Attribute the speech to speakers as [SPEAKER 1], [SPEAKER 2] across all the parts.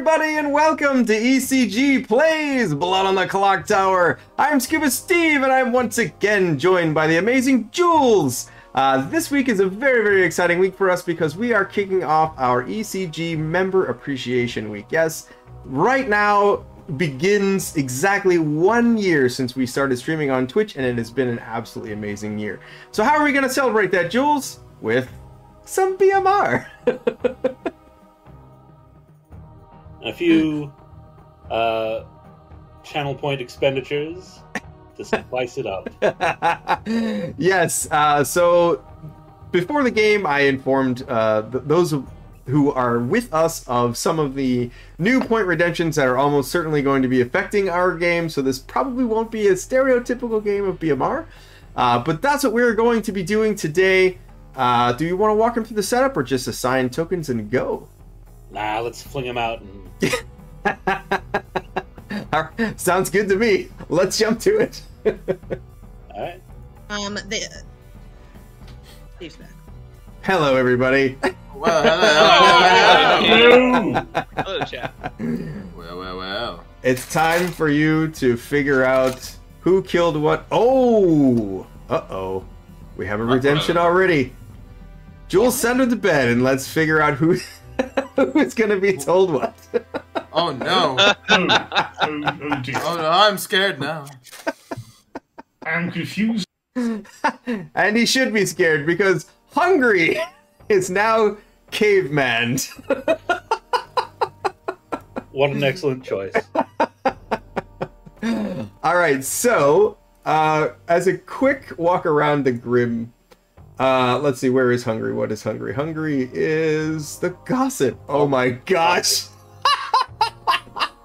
[SPEAKER 1] everybody, and welcome to ECG Plays Blood on the Clock Tower. I'm Scuba Steve, and I'm once again joined by the amazing Jules. Uh, this week is a very, very exciting week for us because we are kicking off our ECG Member Appreciation Week. Yes, right now begins exactly one year since we started streaming on Twitch, and it has been an absolutely amazing year. So, how are we going to celebrate that, Jules? With some BMR.
[SPEAKER 2] a few uh, channel point expenditures to spice it up.
[SPEAKER 1] yes. Uh, so before the game, I informed uh, th- those who are with us of some of the new point redemptions that are almost certainly going to be affecting our game. So this probably won't be a stereotypical game of BMR. Uh, but that's what we're going to be doing today. Uh, do you want to walk them through the setup or just assign tokens and go?
[SPEAKER 2] Nah, let's fling them out and
[SPEAKER 1] Sounds good to me. Let's jump to it.
[SPEAKER 2] All right.
[SPEAKER 3] Um, the Steve's back.
[SPEAKER 1] Hello, everybody.
[SPEAKER 4] Well, hello.
[SPEAKER 5] Hello, chat.
[SPEAKER 4] well, well, well.
[SPEAKER 1] It's time for you to figure out who killed what. Oh, uh oh, we have a redemption already. Jules, send her to bed and let's figure out who who's gonna be told what.
[SPEAKER 4] Oh no.
[SPEAKER 6] oh, oh, oh dear.
[SPEAKER 4] Oh no, I'm scared now.
[SPEAKER 6] I'm confused.
[SPEAKER 1] and he should be scared because Hungry is now caveman.
[SPEAKER 2] what an excellent choice.
[SPEAKER 1] All right, so uh, as a quick walk around the Grim, uh, let's see, where is Hungry? What is Hungry? Hungry is the Gossip. Oh my gosh.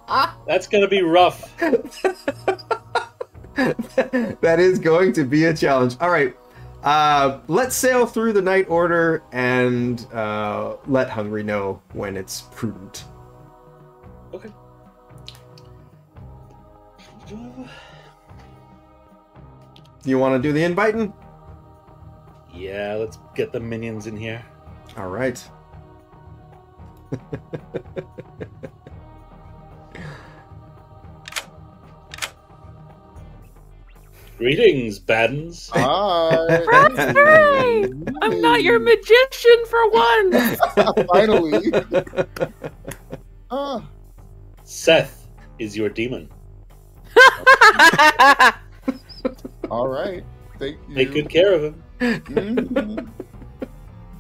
[SPEAKER 2] That's gonna be rough.
[SPEAKER 1] that is going to be a challenge. All right, uh, let's sail through the night order and uh, let Hungry know when it's prudent.
[SPEAKER 2] Okay.
[SPEAKER 1] Do you want to do the inviting?
[SPEAKER 2] Yeah, let's get the minions in here.
[SPEAKER 1] All right.
[SPEAKER 2] Greetings, Baddens.
[SPEAKER 4] Hi.
[SPEAKER 7] Raspberry! I'm not your magician for once!
[SPEAKER 4] Finally. Ah,
[SPEAKER 2] Seth is your demon.
[SPEAKER 4] all right. Thank you.
[SPEAKER 2] Take good care of him.
[SPEAKER 4] Mhm.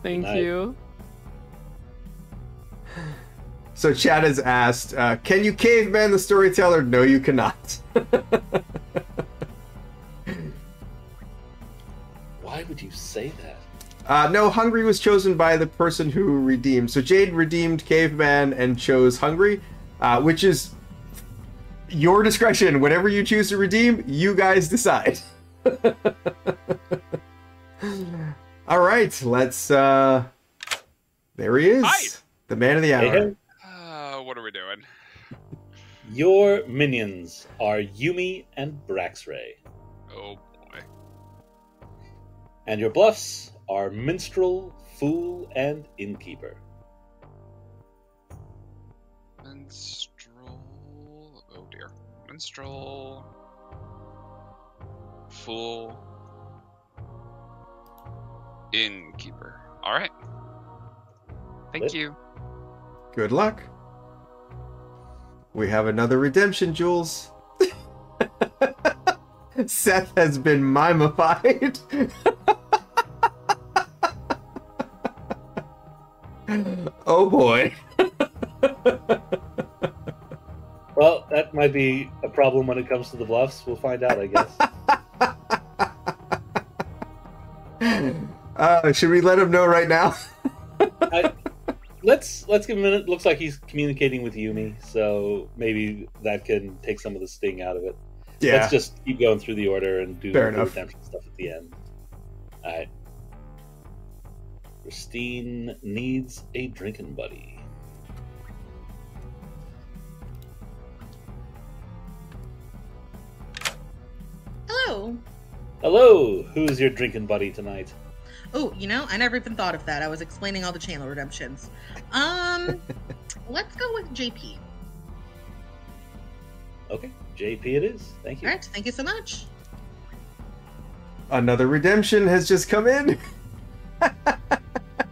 [SPEAKER 7] Thank
[SPEAKER 2] Nice.
[SPEAKER 7] you.
[SPEAKER 1] So Chad has asked, uh, "Can you caveman the storyteller?" No, you cannot.
[SPEAKER 2] Why would you say that?
[SPEAKER 1] Uh, no, Hungry was chosen by the person who redeemed. So Jade redeemed Caveman and chose Hungry, uh, which is your discretion. Whatever you choose to redeem, you guys decide. All right, let's. uh There he is,
[SPEAKER 5] Hi.
[SPEAKER 1] the man of the hour.
[SPEAKER 2] hey.
[SPEAKER 5] Uh, what are we doing?
[SPEAKER 2] Your minions are Yumi and Braxray,
[SPEAKER 5] Oh boy.
[SPEAKER 2] and your bluffs are Minstrel, Fool, and Innkeeper.
[SPEAKER 5] Minstrel. Oh dear. Minstrel. Fool. Innkeeper. Alright. Thank
[SPEAKER 2] Lit.
[SPEAKER 5] you.
[SPEAKER 1] Good luck. We have another redemption, Jules. Seth has been mimified. oh boy.
[SPEAKER 2] Well, that might be a problem when it comes to the bluffs. We'll find out, I guess.
[SPEAKER 1] Uh, should we let him know right now?
[SPEAKER 2] I, let's let's give him a minute. Looks like he's communicating with Yumi, so maybe that can take some of the sting out of it.
[SPEAKER 1] yeah.
[SPEAKER 2] Let's just keep going through the order and do
[SPEAKER 1] Fair
[SPEAKER 2] the
[SPEAKER 1] enough.
[SPEAKER 2] redemption stuff at the end. All right. Christine needs a drinking buddy.
[SPEAKER 3] Hello.
[SPEAKER 2] Hello, who's your drinking buddy tonight?
[SPEAKER 3] Oh, you know, I never even thought of that. I was explaining all the channel redemptions. Um, let's go with JP.
[SPEAKER 2] Okay, JP it is. Thank you.
[SPEAKER 3] All right, thank you so much.
[SPEAKER 1] Another redemption has just come in.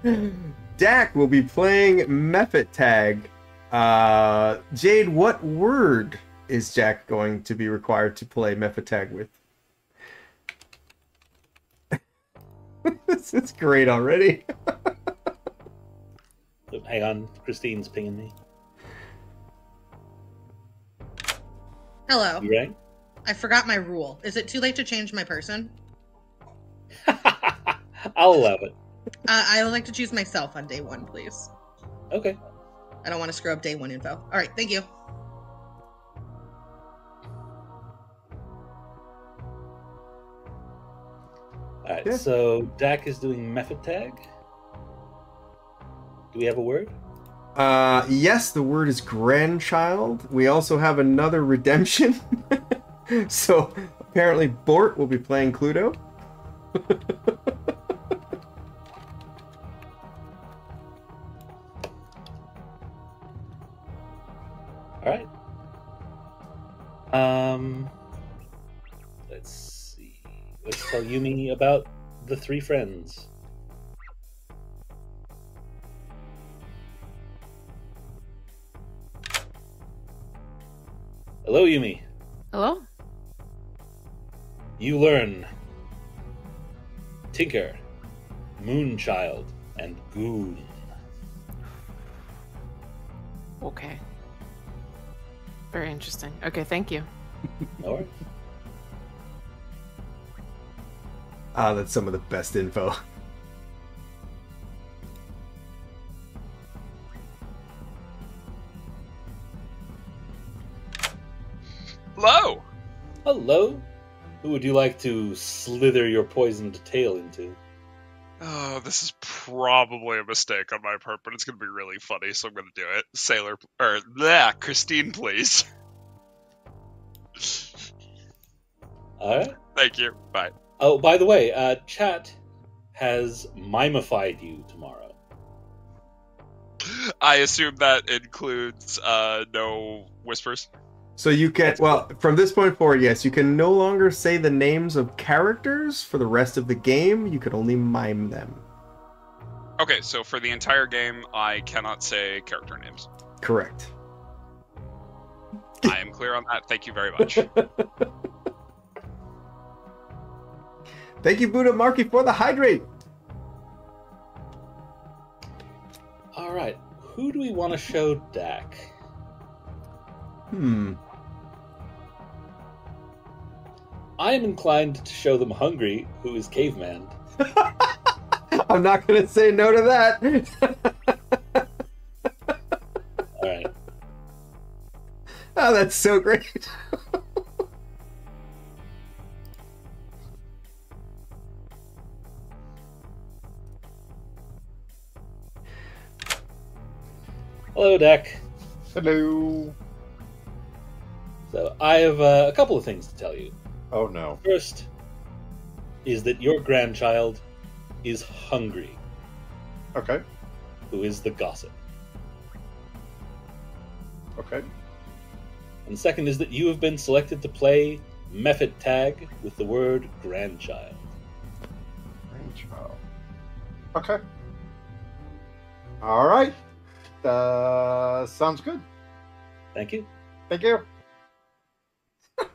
[SPEAKER 1] Dak will be playing Mephit Tag. Uh, Jade, what word is Jack going to be required to play Mephit Tag with? this is great already.
[SPEAKER 2] Hang on, Christine's pinging me.
[SPEAKER 3] Hello.
[SPEAKER 2] You rang?
[SPEAKER 3] I forgot my rule. Is it too late to change my person?
[SPEAKER 2] I'll allow it.
[SPEAKER 3] Uh, I would like to choose myself on day one, please.
[SPEAKER 2] Okay.
[SPEAKER 3] I don't want to screw up day one info. All right, thank you.
[SPEAKER 2] All right.
[SPEAKER 1] Yeah.
[SPEAKER 2] So Dak is doing method tag. Do we have a word?
[SPEAKER 1] Uh, yes, the word is grandchild. We also have another redemption. so apparently, Bort will be playing Cluedo.
[SPEAKER 2] All right. Um, let's see. Let's tell Yumi about the three friends. Hello, Yumi.
[SPEAKER 7] Hello?
[SPEAKER 2] You learn Tinker, Moonchild, and Goon.
[SPEAKER 7] Okay. Very interesting. Okay, thank you.
[SPEAKER 2] All right.
[SPEAKER 1] Ah, that's some of the best info.
[SPEAKER 5] Hello.
[SPEAKER 2] Hello. Who would you like to slither your poisoned tail into?
[SPEAKER 5] Oh, this is probably a mistake on my part, but it's gonna be really funny, so I'm gonna do it. Sailor or yeah, Christine, please.
[SPEAKER 2] All right.
[SPEAKER 5] Thank you. Bye.
[SPEAKER 2] Oh, by the way, uh, chat has mimified you tomorrow.
[SPEAKER 5] I assume that includes uh no whispers.
[SPEAKER 1] So you can, well, from this point forward, yes, you can no longer say the names of characters for the rest of the game. You can only mime them.
[SPEAKER 5] Okay, so for the entire game, I cannot say character names.
[SPEAKER 1] Correct.
[SPEAKER 5] I am clear on that. Thank you very much.
[SPEAKER 1] Thank you, Buddha Marky, for the hydrate.
[SPEAKER 2] All right. Who do we want to show Dak?
[SPEAKER 1] Hmm.
[SPEAKER 2] I am inclined to show them Hungry, who is Caveman.
[SPEAKER 1] I'm not going to say no to that.
[SPEAKER 2] All right.
[SPEAKER 1] oh, that's so great.
[SPEAKER 2] Hello, Deck.
[SPEAKER 4] Hello.
[SPEAKER 2] So I have uh, a couple of things to tell you.
[SPEAKER 4] Oh no.
[SPEAKER 2] First is that your grandchild is Hungry,
[SPEAKER 4] Okay.
[SPEAKER 2] who is the gossip.
[SPEAKER 4] Okay.
[SPEAKER 2] And second is that you have been selected to play Mephit Tag with the word grandchild.
[SPEAKER 4] Grandchild. Okay. All right. Uh, sounds good.
[SPEAKER 2] Thank you.
[SPEAKER 4] Thank you.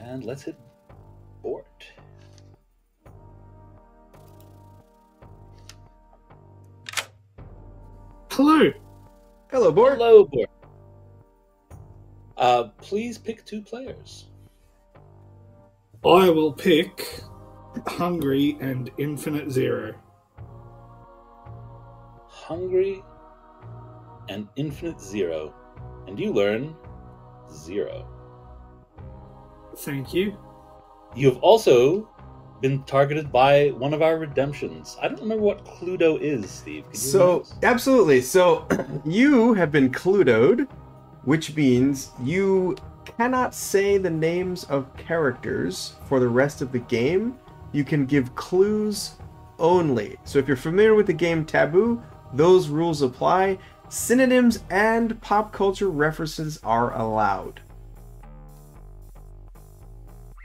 [SPEAKER 2] And let's hit Bort.
[SPEAKER 6] Hello.
[SPEAKER 1] Hello, Bort.
[SPEAKER 2] Hello, Bort. Uh, please pick two players.
[SPEAKER 6] I will pick Hungry and Infinite Zero.
[SPEAKER 2] Hungry and Infinite Zero. And you learn Zero.
[SPEAKER 6] Thank you.
[SPEAKER 2] You have also been targeted by one of our redemptions. I don't remember what Cluedo is, Steve. Could you
[SPEAKER 1] So,
[SPEAKER 2] remind us?
[SPEAKER 1] absolutely. So, you have been Cluedoed, which means you cannot say the names of characters for the rest of the game. You can give clues only. So, if you're familiar with the game Taboo, Those rules apply. Synonyms and pop culture references are allowed.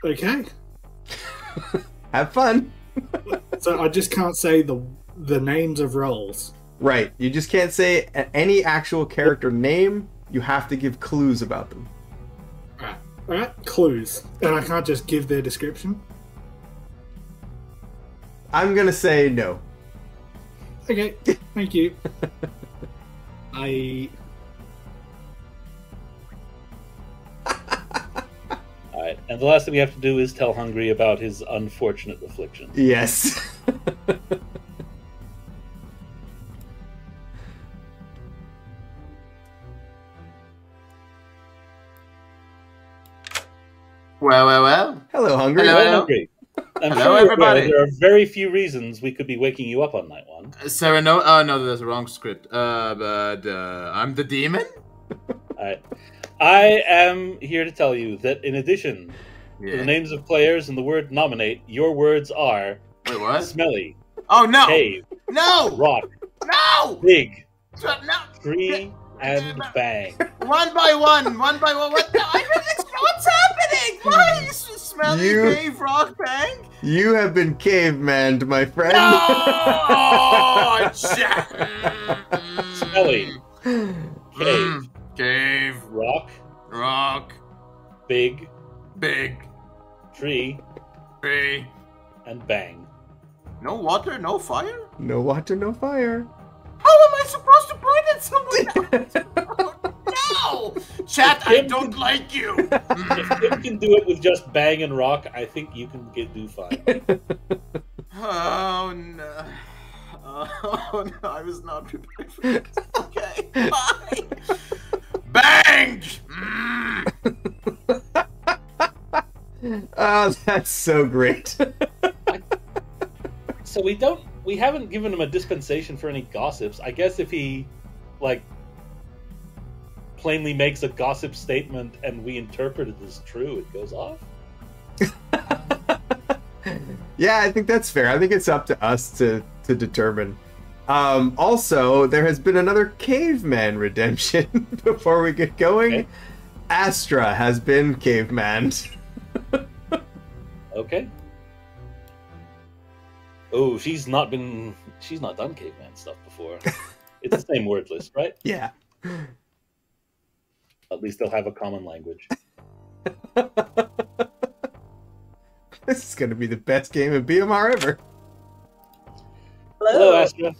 [SPEAKER 6] Okay.
[SPEAKER 1] Have fun.
[SPEAKER 6] So I just can't say the the names of roles.
[SPEAKER 1] Right. You just can't say any actual character name. You have to give clues about them.
[SPEAKER 6] Alright. Alright. Clues. And I can't just give their description.
[SPEAKER 1] I'm gonna say no.
[SPEAKER 6] Okay. Thank you. I
[SPEAKER 2] All right, and the last thing we have to do is tell Hungry about his unfortunate affliction.
[SPEAKER 1] Yes.
[SPEAKER 8] Well, well, well.
[SPEAKER 1] Hello, Hungry.
[SPEAKER 8] Hello.
[SPEAKER 2] Well, Hungry, I'm
[SPEAKER 8] Hello,
[SPEAKER 2] sure
[SPEAKER 8] everybody.
[SPEAKER 2] There are very few reasons we could be waking you up on night one.
[SPEAKER 8] Sarah, no, oh no, that's a wrong script. Uh, but uh, I'm the demon.
[SPEAKER 2] All right, I am here to tell you that in addition to the names of players and the word nominate, your words are
[SPEAKER 8] Wait, what?
[SPEAKER 2] smelly,
[SPEAKER 8] Oh no!
[SPEAKER 2] cave,
[SPEAKER 8] No!
[SPEAKER 2] rock,
[SPEAKER 8] No!
[SPEAKER 2] big,
[SPEAKER 8] No!
[SPEAKER 2] tree, and bang.
[SPEAKER 8] One by one, one by one. What? The, I really, what's happening? Why is smelly
[SPEAKER 1] You-
[SPEAKER 8] cave rock bang?
[SPEAKER 1] You have been cavemaned, my friend.
[SPEAKER 8] No! Jack.
[SPEAKER 2] Smelly, cave,
[SPEAKER 8] Mm, cave,
[SPEAKER 2] rock,
[SPEAKER 8] rock,
[SPEAKER 2] big,
[SPEAKER 8] big,
[SPEAKER 2] tree,
[SPEAKER 8] tree.
[SPEAKER 2] and bang.
[SPEAKER 8] No water, no fire.
[SPEAKER 1] no water, no fire.
[SPEAKER 8] How am I supposed to point at someone else? Chat, I don't like you!
[SPEAKER 2] If Tim can do it with just bang and rock, I think you can get, do fine.
[SPEAKER 8] Oh no. Oh no, I was not prepared for this. Okay, bye! Bang! Mm.
[SPEAKER 1] Oh, that's so great.
[SPEAKER 2] So we don't, we haven't given him a dispensation for any gossips. I guess if he, like, plainly makes a gossip statement and we interpret it as true, it goes off.
[SPEAKER 1] yeah, I think that's fair. I think it's up to us to to determine. Um, also, there has been another caveman redemption before we get going.
[SPEAKER 2] Okay.
[SPEAKER 1] Astra has been caveman.
[SPEAKER 2] Okay. Oh, she's not been, she's not done caveman stuff before. it's the same word list, right?
[SPEAKER 1] Yeah.
[SPEAKER 2] At least they'll have a common language.
[SPEAKER 1] This is going to be the best game of BMR ever.
[SPEAKER 2] Hello, Astra. Uh,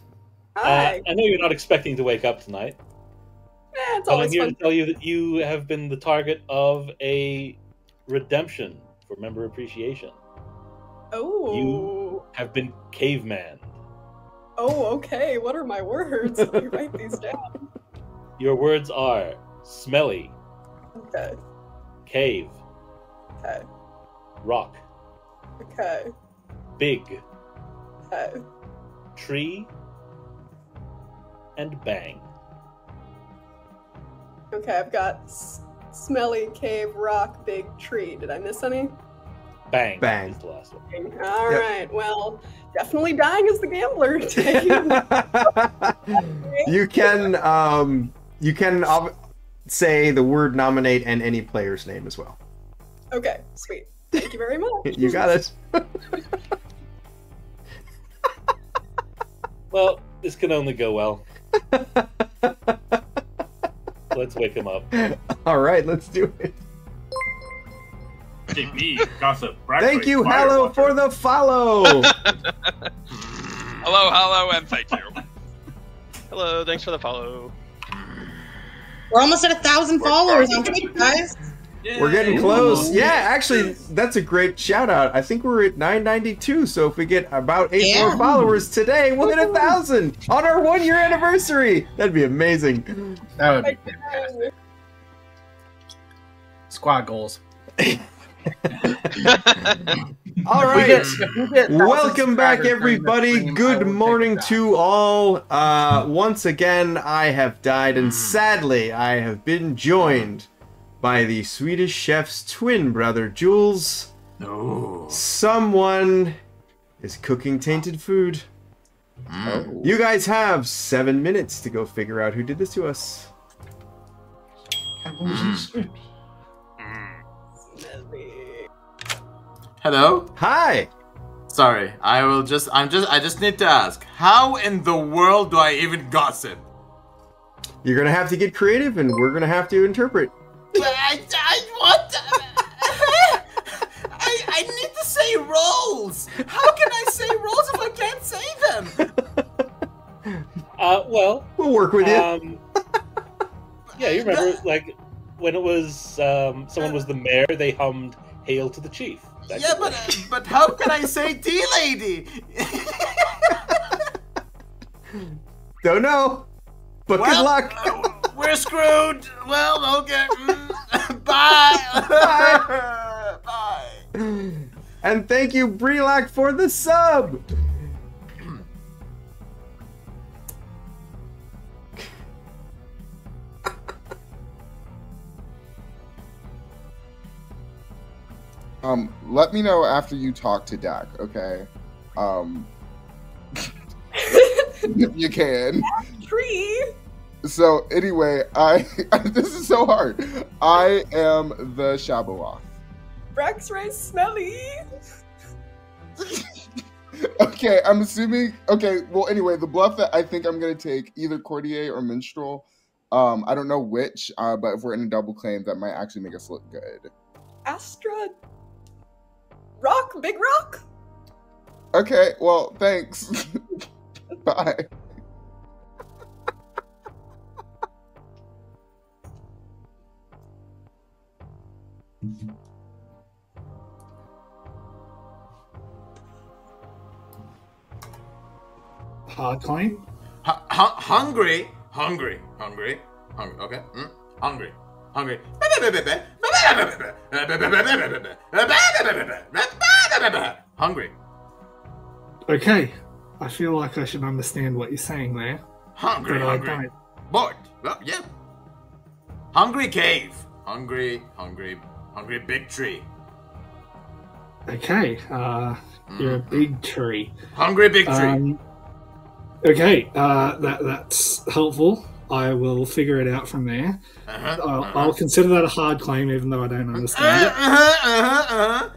[SPEAKER 9] Hi.
[SPEAKER 2] I know you're not expecting to wake up tonight.
[SPEAKER 9] Eh, it's
[SPEAKER 2] But I'm here
[SPEAKER 9] fun.
[SPEAKER 2] to tell you that you have been the target of a redemption for member appreciation.
[SPEAKER 9] Oh.
[SPEAKER 2] You have been caveman.
[SPEAKER 9] Oh, okay. What are my words? Let me write these down.
[SPEAKER 2] Your words are smelly,
[SPEAKER 9] Okay.
[SPEAKER 2] cave,
[SPEAKER 9] Okay.
[SPEAKER 2] rock,
[SPEAKER 9] Okay.
[SPEAKER 2] big,
[SPEAKER 9] Okay.
[SPEAKER 2] tree, and bang.
[SPEAKER 9] Okay. I've got s- smelly cave, rock, big tree. Did I miss any?
[SPEAKER 2] Bang.
[SPEAKER 1] Bang.
[SPEAKER 2] is the last one.
[SPEAKER 9] All
[SPEAKER 1] Yep.
[SPEAKER 9] right. Well, definitely dying as the gambler.
[SPEAKER 1] you can um you can ob- say the word nominate and any player's name as well.
[SPEAKER 9] okay. Sweet. Thank you very much.
[SPEAKER 1] You got it.
[SPEAKER 2] Well, this can only go well. Let's wake him up.
[SPEAKER 1] All right, let's do it.
[SPEAKER 10] JP, gossip.
[SPEAKER 1] Thank you, Hallow, for the follow.
[SPEAKER 5] Hello, hello, and thank you.
[SPEAKER 11] Hello, thanks for the follow.
[SPEAKER 3] We're almost at a thousand followers on Twitch, guys.
[SPEAKER 1] We're getting close. Yeah, actually, that's a great shout out. I think we're at 992. So if we get about eight
[SPEAKER 3] Yeah.
[SPEAKER 1] more followers today, we'll hit a thousand on our one year anniversary. That'd be amazing.
[SPEAKER 12] That would be fantastic. Squad goals.
[SPEAKER 1] All
[SPEAKER 12] If we get- we get
[SPEAKER 1] Welcome back,
[SPEAKER 12] subscribers during the
[SPEAKER 1] everybody. Good morning to all. Uh, once again, I have died, and sadly, I have been joined by the Swedish chef's twin brother, Jules.
[SPEAKER 8] No.
[SPEAKER 1] Someone is cooking tainted food.
[SPEAKER 4] Oh.
[SPEAKER 1] You guys have seven minutes to go figure out who did this to us.
[SPEAKER 8] Hello.
[SPEAKER 1] Hi.
[SPEAKER 8] Sorry, I will just. I'm just. I just need to ask. How in the world do I even gossip?
[SPEAKER 1] You're gonna have to get creative, and we're gonna have to interpret.
[SPEAKER 8] I, I what? I, I need to say roles. How can I say roles if I can't say them?
[SPEAKER 2] Uh, well,
[SPEAKER 1] We'll work with you.
[SPEAKER 2] um, yeah, you remember like when it was um, someone was the mayor, they hummed "Hail to the Chief." That
[SPEAKER 8] yeah, but uh, but how can I say tea lady?
[SPEAKER 1] Don't know. But good luck.
[SPEAKER 8] uh, we're screwed. Well, okay. mm, Bye. Bye.
[SPEAKER 1] And thank you, Brelak, for the sub.
[SPEAKER 10] Um, let me know after you talk to Dak, okay? Um, if you can.
[SPEAKER 9] Tree.
[SPEAKER 10] So anyway, I this is so hard. I am the Shabaloth.
[SPEAKER 9] Brax Ray Smelly.
[SPEAKER 10] Okay, I'm assuming. Okay, well, anyway, the bluff that I think I'm gonna take either Courtier or Minstrel. Um, I don't know which, uh, but if we're in a double claim, that might actually make us look good.
[SPEAKER 9] Astra. Rock. Big Rock.
[SPEAKER 10] Okay, well, thanks. Bye.
[SPEAKER 6] Hard claim.
[SPEAKER 8] Hu- hu- hungry, hungry, hungry, hungry. Okay, mm? hungry, hungry. Hungry,
[SPEAKER 6] Okay. I feel like I should understand what you're saying there.
[SPEAKER 8] hungry,
[SPEAKER 6] But I
[SPEAKER 8] hungry.
[SPEAKER 6] don't.
[SPEAKER 8] Bored. Well, yeah. Hungry cave. Hungry, hungry, hungry big tree.
[SPEAKER 6] Okay. Uh, you're a big tree.
[SPEAKER 8] Hungry big tree.
[SPEAKER 6] Um, okay. Uh, that that's helpful. I will figure it out from there.
[SPEAKER 8] Uh-huh,
[SPEAKER 6] I'll,
[SPEAKER 8] uh-huh.
[SPEAKER 6] I'll consider that a hard claim, even though I don't understand it.
[SPEAKER 8] Uh-huh, uh-huh, uh-huh.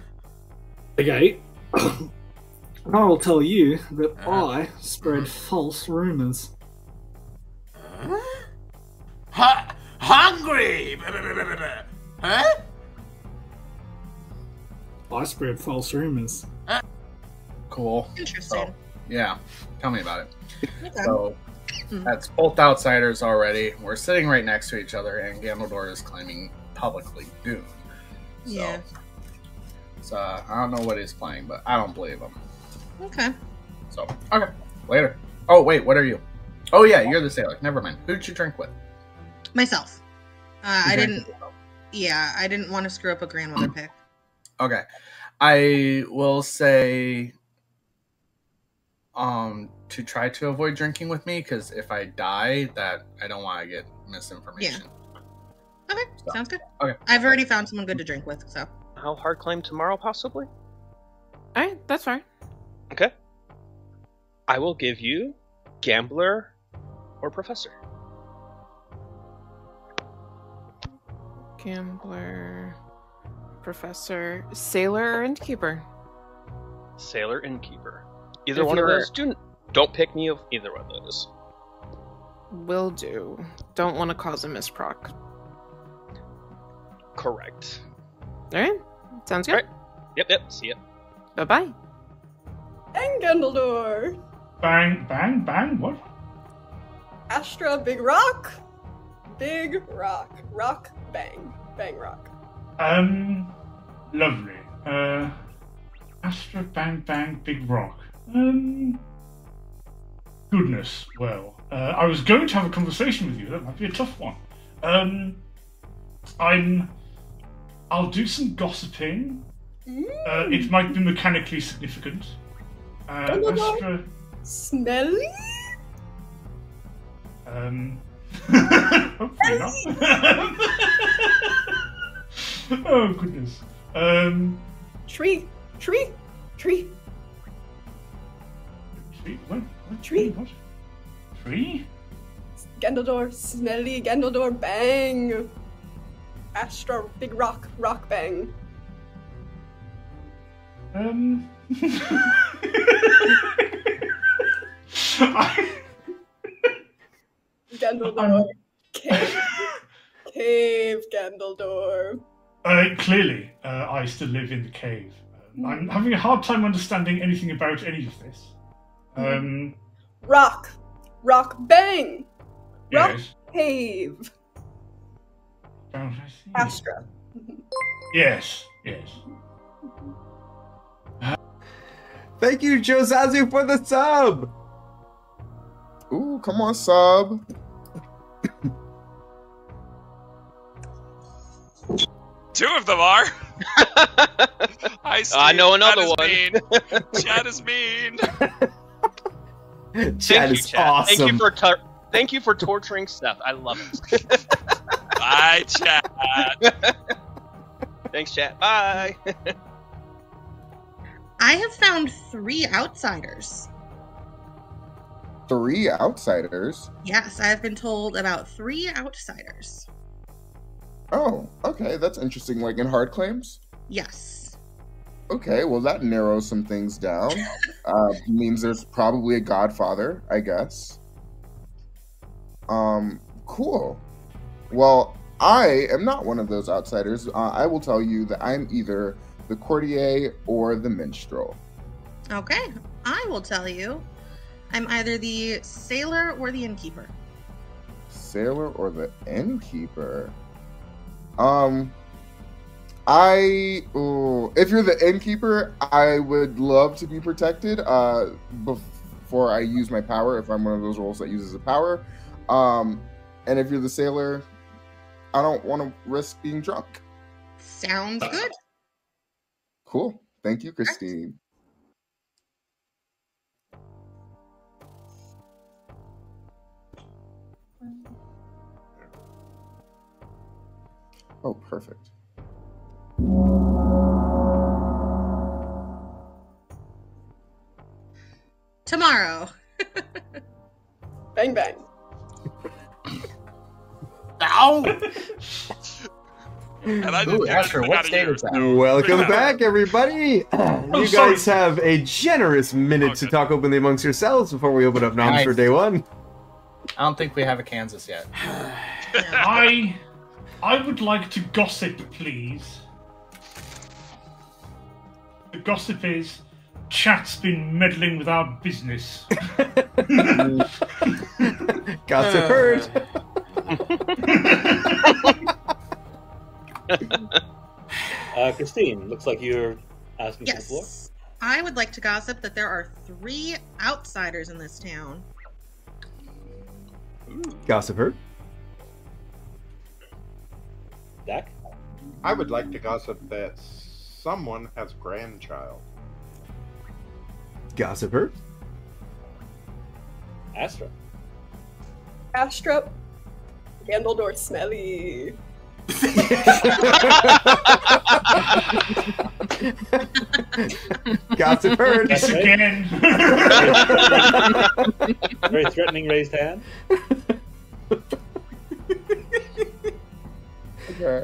[SPEAKER 6] Okay. I will tell you that
[SPEAKER 8] Uh-huh.
[SPEAKER 6] I spread false rumors.
[SPEAKER 8] Hu- hungry. Huh?
[SPEAKER 6] I spread false rumors.
[SPEAKER 12] Cool.
[SPEAKER 3] Interesting.
[SPEAKER 12] So, yeah, tell me about it.
[SPEAKER 3] Okay.
[SPEAKER 12] So
[SPEAKER 3] Hmm.
[SPEAKER 12] that's both outsiders already. We're sitting right next to each other, and Gandalf is claiming publicly doom. So,
[SPEAKER 3] Yeah.
[SPEAKER 12] So uh, I don't know what he's playing, but I don't believe him.
[SPEAKER 3] Okay.
[SPEAKER 12] So okay, later. Oh wait, what are you? Oh yeah, you're the sailor. Never mind. Who'd you drink with?
[SPEAKER 3] Myself. Uh, I didn't. Yeah, I didn't want to screw up a grandmother pick.
[SPEAKER 12] Okay. I will say um to try to avoid drinking with me because if I die, that I don't want to get misinformation. Yeah.
[SPEAKER 3] Okay,
[SPEAKER 12] So,
[SPEAKER 3] sounds good.
[SPEAKER 12] Okay.
[SPEAKER 3] I've already found someone good to drink with, so.
[SPEAKER 11] How hard claim tomorrow, possibly?
[SPEAKER 7] Alright, that's fine.
[SPEAKER 11] Okay. I will give you gambler or professor.
[SPEAKER 7] Gambler, professor, sailor, or innkeeper.
[SPEAKER 11] Sailor innkeeper. Either
[SPEAKER 7] If
[SPEAKER 11] one of those. Do don't pick me of either one of those.
[SPEAKER 7] Will do. Don't want to cause a misproc.
[SPEAKER 11] Correct.
[SPEAKER 7] Alright, sounds good.
[SPEAKER 11] Yep, yep. See ya.
[SPEAKER 7] Bye bye.
[SPEAKER 9] And Gandaldor.
[SPEAKER 6] Bang, bang, bang. What?
[SPEAKER 9] Astra. Big Rock. Big Rock. Rock. Bang. Bang Rock.
[SPEAKER 6] Um, lovely. Uh, Astra Bang Bang Big Rock. Um, goodness. Well, uh, I was going to have a conversation with you. That might be a tough one. Um, I'm. I'll do some gossiping. Uh, it might be mechanically significant. Uh,
[SPEAKER 9] Dumbledore?
[SPEAKER 6] Astra.
[SPEAKER 9] Smelly.
[SPEAKER 6] Um, hopefully not. oh goodness. Um,
[SPEAKER 9] Tree. Tree. Tree.
[SPEAKER 6] Tree? What? What
[SPEAKER 9] Tree.
[SPEAKER 6] What? Tree?
[SPEAKER 9] Gandaldor, Smelly, Gandaldor, bang! Astra, big rock, rock bang.
[SPEAKER 6] Um.
[SPEAKER 9] Gandaldor, cave. Cave, Gandaldor.
[SPEAKER 6] uh, clearly, uh, I still live in the cave. Um, I'm having a hard time understanding anything about any of this. Um.
[SPEAKER 9] Rock, rock bang! Rock
[SPEAKER 6] Yes.
[SPEAKER 9] cave.
[SPEAKER 6] Don't I see?
[SPEAKER 9] Astra.
[SPEAKER 6] Yes. Yes.
[SPEAKER 1] Thank you, Jozazu, for the sub.
[SPEAKER 10] Ooh, come on, sub.
[SPEAKER 5] Two of them are. Hi, Steve.
[SPEAKER 11] I know another
[SPEAKER 5] Chad
[SPEAKER 11] one.
[SPEAKER 5] is mean. Chad is mean.
[SPEAKER 1] Chad
[SPEAKER 11] Thank you,
[SPEAKER 1] is
[SPEAKER 11] Chad.
[SPEAKER 1] awesome.
[SPEAKER 11] Thank you for tor- thank you for torturing Seth. I love it.
[SPEAKER 5] Bye, Chad.
[SPEAKER 11] Thanks, chat. Bye.
[SPEAKER 3] I have found three outsiders.
[SPEAKER 10] Three outsiders.
[SPEAKER 3] Yes, I have been told about three outsiders.
[SPEAKER 10] Oh, okay, that's interesting. Like in hard claims.
[SPEAKER 3] Yes.
[SPEAKER 10] Okay, well that narrows some things down. uh, means there's probably a godfather, I guess. Um, cool. Well, I am not one of those outsiders. Uh, I will tell you that I'm either the courtier or the minstrel.
[SPEAKER 3] Okay, I will tell you. I'm either the sailor or the innkeeper.
[SPEAKER 10] Sailor or the innkeeper? Um, I ooh, if you're the innkeeper, I would love to be protected. Uh, before I use my power, if I'm one of those roles that uses a power. Um, and if you're the sailor, I don't want to risk being drunk.
[SPEAKER 3] Sounds good.
[SPEAKER 10] Cool. Thank you, Christine. Oh, perfect.
[SPEAKER 3] Tomorrow.
[SPEAKER 9] Bang bang.
[SPEAKER 8] Ow!
[SPEAKER 5] And I
[SPEAKER 12] Ooh, Asher, what state is that?
[SPEAKER 1] Welcome back, everybody. you
[SPEAKER 6] sorry.
[SPEAKER 1] guys have a generous minute to talk openly amongst yourselves before we open up noms
[SPEAKER 12] Nice.
[SPEAKER 1] for day one.
[SPEAKER 12] I don't think we have a Kansas yet.
[SPEAKER 6] I I would like to gossip, please. The gossip is chat's been meddling with our business.
[SPEAKER 1] Gossip heard.
[SPEAKER 2] Uh, Christine, looks like you're asking for the floor.
[SPEAKER 3] Yes. I would like to gossip that there are three outsiders in this town.
[SPEAKER 1] Gossip heard.
[SPEAKER 2] Dak?
[SPEAKER 4] I would like to gossip that someone has grandchild.
[SPEAKER 1] Gossip heard.
[SPEAKER 2] Astra?
[SPEAKER 9] Astra, Gandaldor, Smelly.
[SPEAKER 1] Gossip heard.
[SPEAKER 6] Yes, again.
[SPEAKER 2] Very threatening raised hand.
[SPEAKER 10] Okay.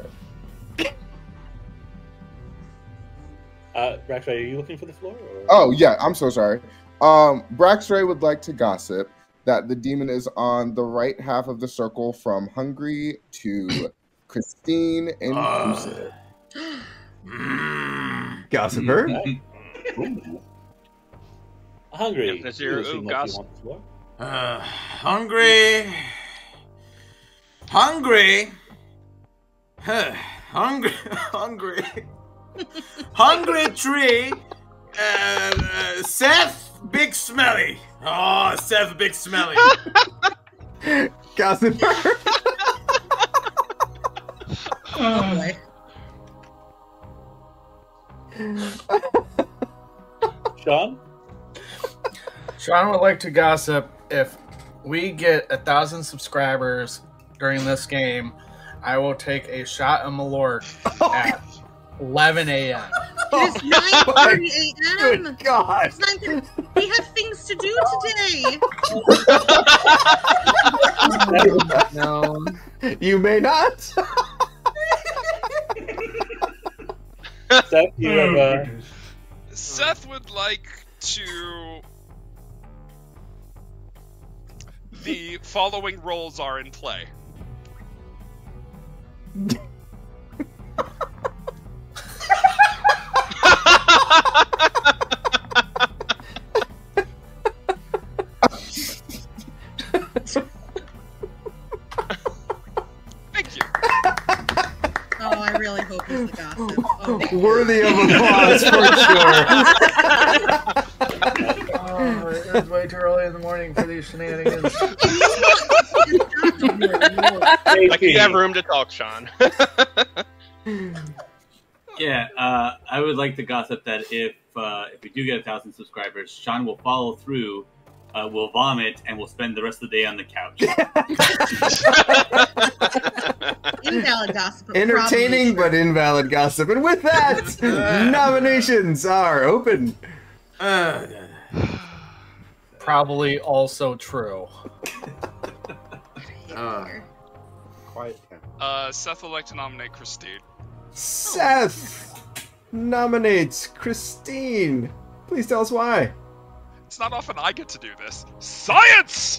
[SPEAKER 2] Uh, Raxray, are you looking for the floor? Or...
[SPEAKER 10] Oh yeah, I'm so sorry. Um, Braxray would like to gossip that the demon is on the right half of the circle from Hungry to Christine inclusive.
[SPEAKER 8] Mm.
[SPEAKER 1] Gossip heard.
[SPEAKER 2] Hungry.
[SPEAKER 11] Yes,
[SPEAKER 2] you
[SPEAKER 11] ooh, gossip.
[SPEAKER 2] you want the floor.
[SPEAKER 8] Uh, hungry. Hungry. Huh, hungry. Hungry. Hungry tree. Uh, uh, Seth, big smelly. Oh, Seth, big smelly.
[SPEAKER 1] Gossip heard.
[SPEAKER 6] Uh,
[SPEAKER 3] Boy.
[SPEAKER 2] Sean?
[SPEAKER 12] Sean would like to gossip if we get a thousand subscribers during this game, I will take a shot of Malort at 11 a.m.
[SPEAKER 3] It is 9:30 a.m.
[SPEAKER 1] Good God.
[SPEAKER 3] We have things to do today.
[SPEAKER 12] No.
[SPEAKER 1] You may not.
[SPEAKER 2] Seth, you have
[SPEAKER 6] Oh,
[SPEAKER 2] uh.
[SPEAKER 5] Seth would like to. The following roles are in play. Thank you.
[SPEAKER 3] Oh, I really hope he's the gossip. Oh,
[SPEAKER 1] Worthy of applause for sure.
[SPEAKER 12] Oh, it's way too early in the morning for these shenanigans.
[SPEAKER 11] Like you have room to talk, Sean.
[SPEAKER 13] Yeah, uh, I would like to gossip that if uh, if we do get a thousand subscribers, Sean will follow through, uh, will vomit, and will spend the rest of the day on the couch.
[SPEAKER 3] Invalid gossip. but
[SPEAKER 1] Entertaining
[SPEAKER 3] probably
[SPEAKER 1] but invalid gossip. And with that, nominations are open.
[SPEAKER 8] Uh,
[SPEAKER 12] Probably also true.
[SPEAKER 8] uh,
[SPEAKER 4] Quiet.
[SPEAKER 5] Uh, Seth would like to nominate Christine.
[SPEAKER 1] Seth nominates Christine. Please tell us why.
[SPEAKER 5] It's not often I get to do this. Science!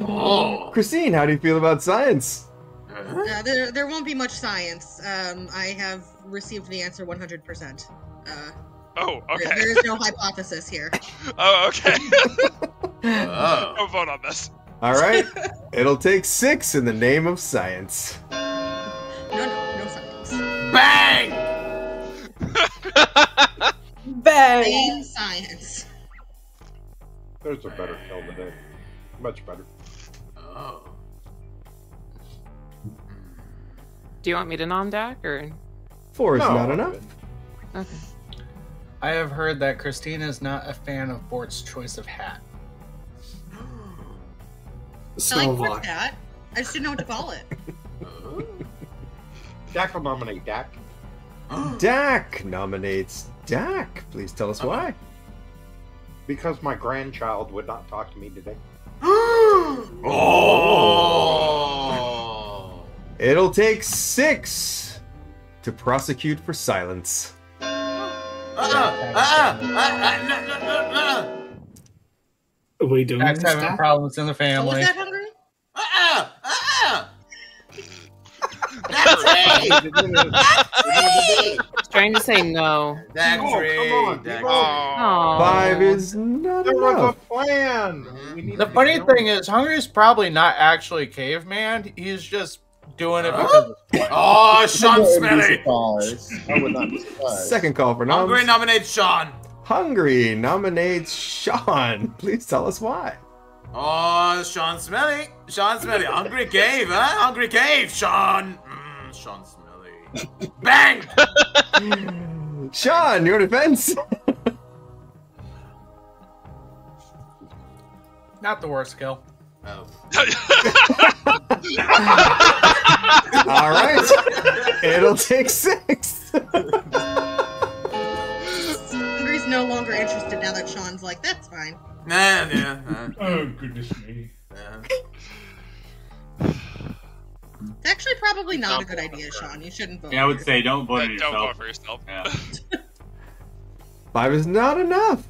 [SPEAKER 8] oh.
[SPEAKER 1] Christine, how do you feel about science?
[SPEAKER 3] Uh, there, there won't be much science. Um, I have received the answer 100%. Uh,
[SPEAKER 5] Oh,
[SPEAKER 3] there-
[SPEAKER 5] okay.
[SPEAKER 3] there is no hypothesis here.
[SPEAKER 5] Oh, okay.
[SPEAKER 8] Oh.
[SPEAKER 5] no vote on this.
[SPEAKER 1] All right. It'll take six in the name of science.
[SPEAKER 8] Bang!
[SPEAKER 3] Plain science.
[SPEAKER 4] There's a better kill today. Much better.
[SPEAKER 8] Oh.
[SPEAKER 7] Do you want me to nom Dak or?
[SPEAKER 1] Four is
[SPEAKER 4] No.
[SPEAKER 1] not enough.
[SPEAKER 7] Okay.
[SPEAKER 12] I have heard that Christina is not a fan of Bort's choice of hat.
[SPEAKER 3] so I like Fort that. I just didn't know what to call it.
[SPEAKER 4] Dak will nominate Dak.
[SPEAKER 1] Dak nominates Dak. Please tell us why.
[SPEAKER 4] Because my grandchild would not talk to me today.
[SPEAKER 8] oh.
[SPEAKER 1] It'll take six to prosecute for silence.
[SPEAKER 8] Uh-uh, uh-uh, uh-uh.
[SPEAKER 6] Are we doing
[SPEAKER 12] Jack's
[SPEAKER 6] this?
[SPEAKER 12] having problems in the
[SPEAKER 3] Oh, was
[SPEAKER 12] family.
[SPEAKER 3] that hungry?
[SPEAKER 8] Uh-uh. That's right.
[SPEAKER 7] Just trying to say no.
[SPEAKER 8] That's
[SPEAKER 4] Oh, come on,
[SPEAKER 8] right. That's
[SPEAKER 4] people.
[SPEAKER 1] Five is not
[SPEAKER 4] There was a
[SPEAKER 1] enough.
[SPEAKER 4] plan.
[SPEAKER 8] Mhm.
[SPEAKER 12] The funny
[SPEAKER 4] kill
[SPEAKER 12] thing
[SPEAKER 4] him.
[SPEAKER 12] is, Hungry's probably not actually caveman. He's just doing it because.
[SPEAKER 8] Oh, Sean
[SPEAKER 10] I wouldn't be
[SPEAKER 8] Smelly.
[SPEAKER 10] I would not be surprised.
[SPEAKER 1] Second call for noms.
[SPEAKER 8] Hungry nominates Sean.
[SPEAKER 1] Hungry nominates Sean. Please tell us why.
[SPEAKER 8] Oh, Sean Smelly. Sean Smelly. Hungry Cave, huh? Hungry Cave, Sean. Sean Smelly. Bang!
[SPEAKER 1] Sean, your defense.
[SPEAKER 12] Not the worst kill.
[SPEAKER 8] Oh.
[SPEAKER 1] All right. It'll take six.
[SPEAKER 3] Hungry's no longer interested now that Sean's like, that's fine.
[SPEAKER 8] Nah, yeah. uh,
[SPEAKER 6] Oh goodness me!
[SPEAKER 3] It's actually probably not a
[SPEAKER 11] Don't
[SPEAKER 3] good idea,
[SPEAKER 11] for
[SPEAKER 3] Sean. You shouldn't vote.
[SPEAKER 13] Yeah, I would say don't vote on
[SPEAKER 5] Don't vote
[SPEAKER 13] yourself.
[SPEAKER 5] for yourself.
[SPEAKER 13] Yeah.
[SPEAKER 1] Five is not enough.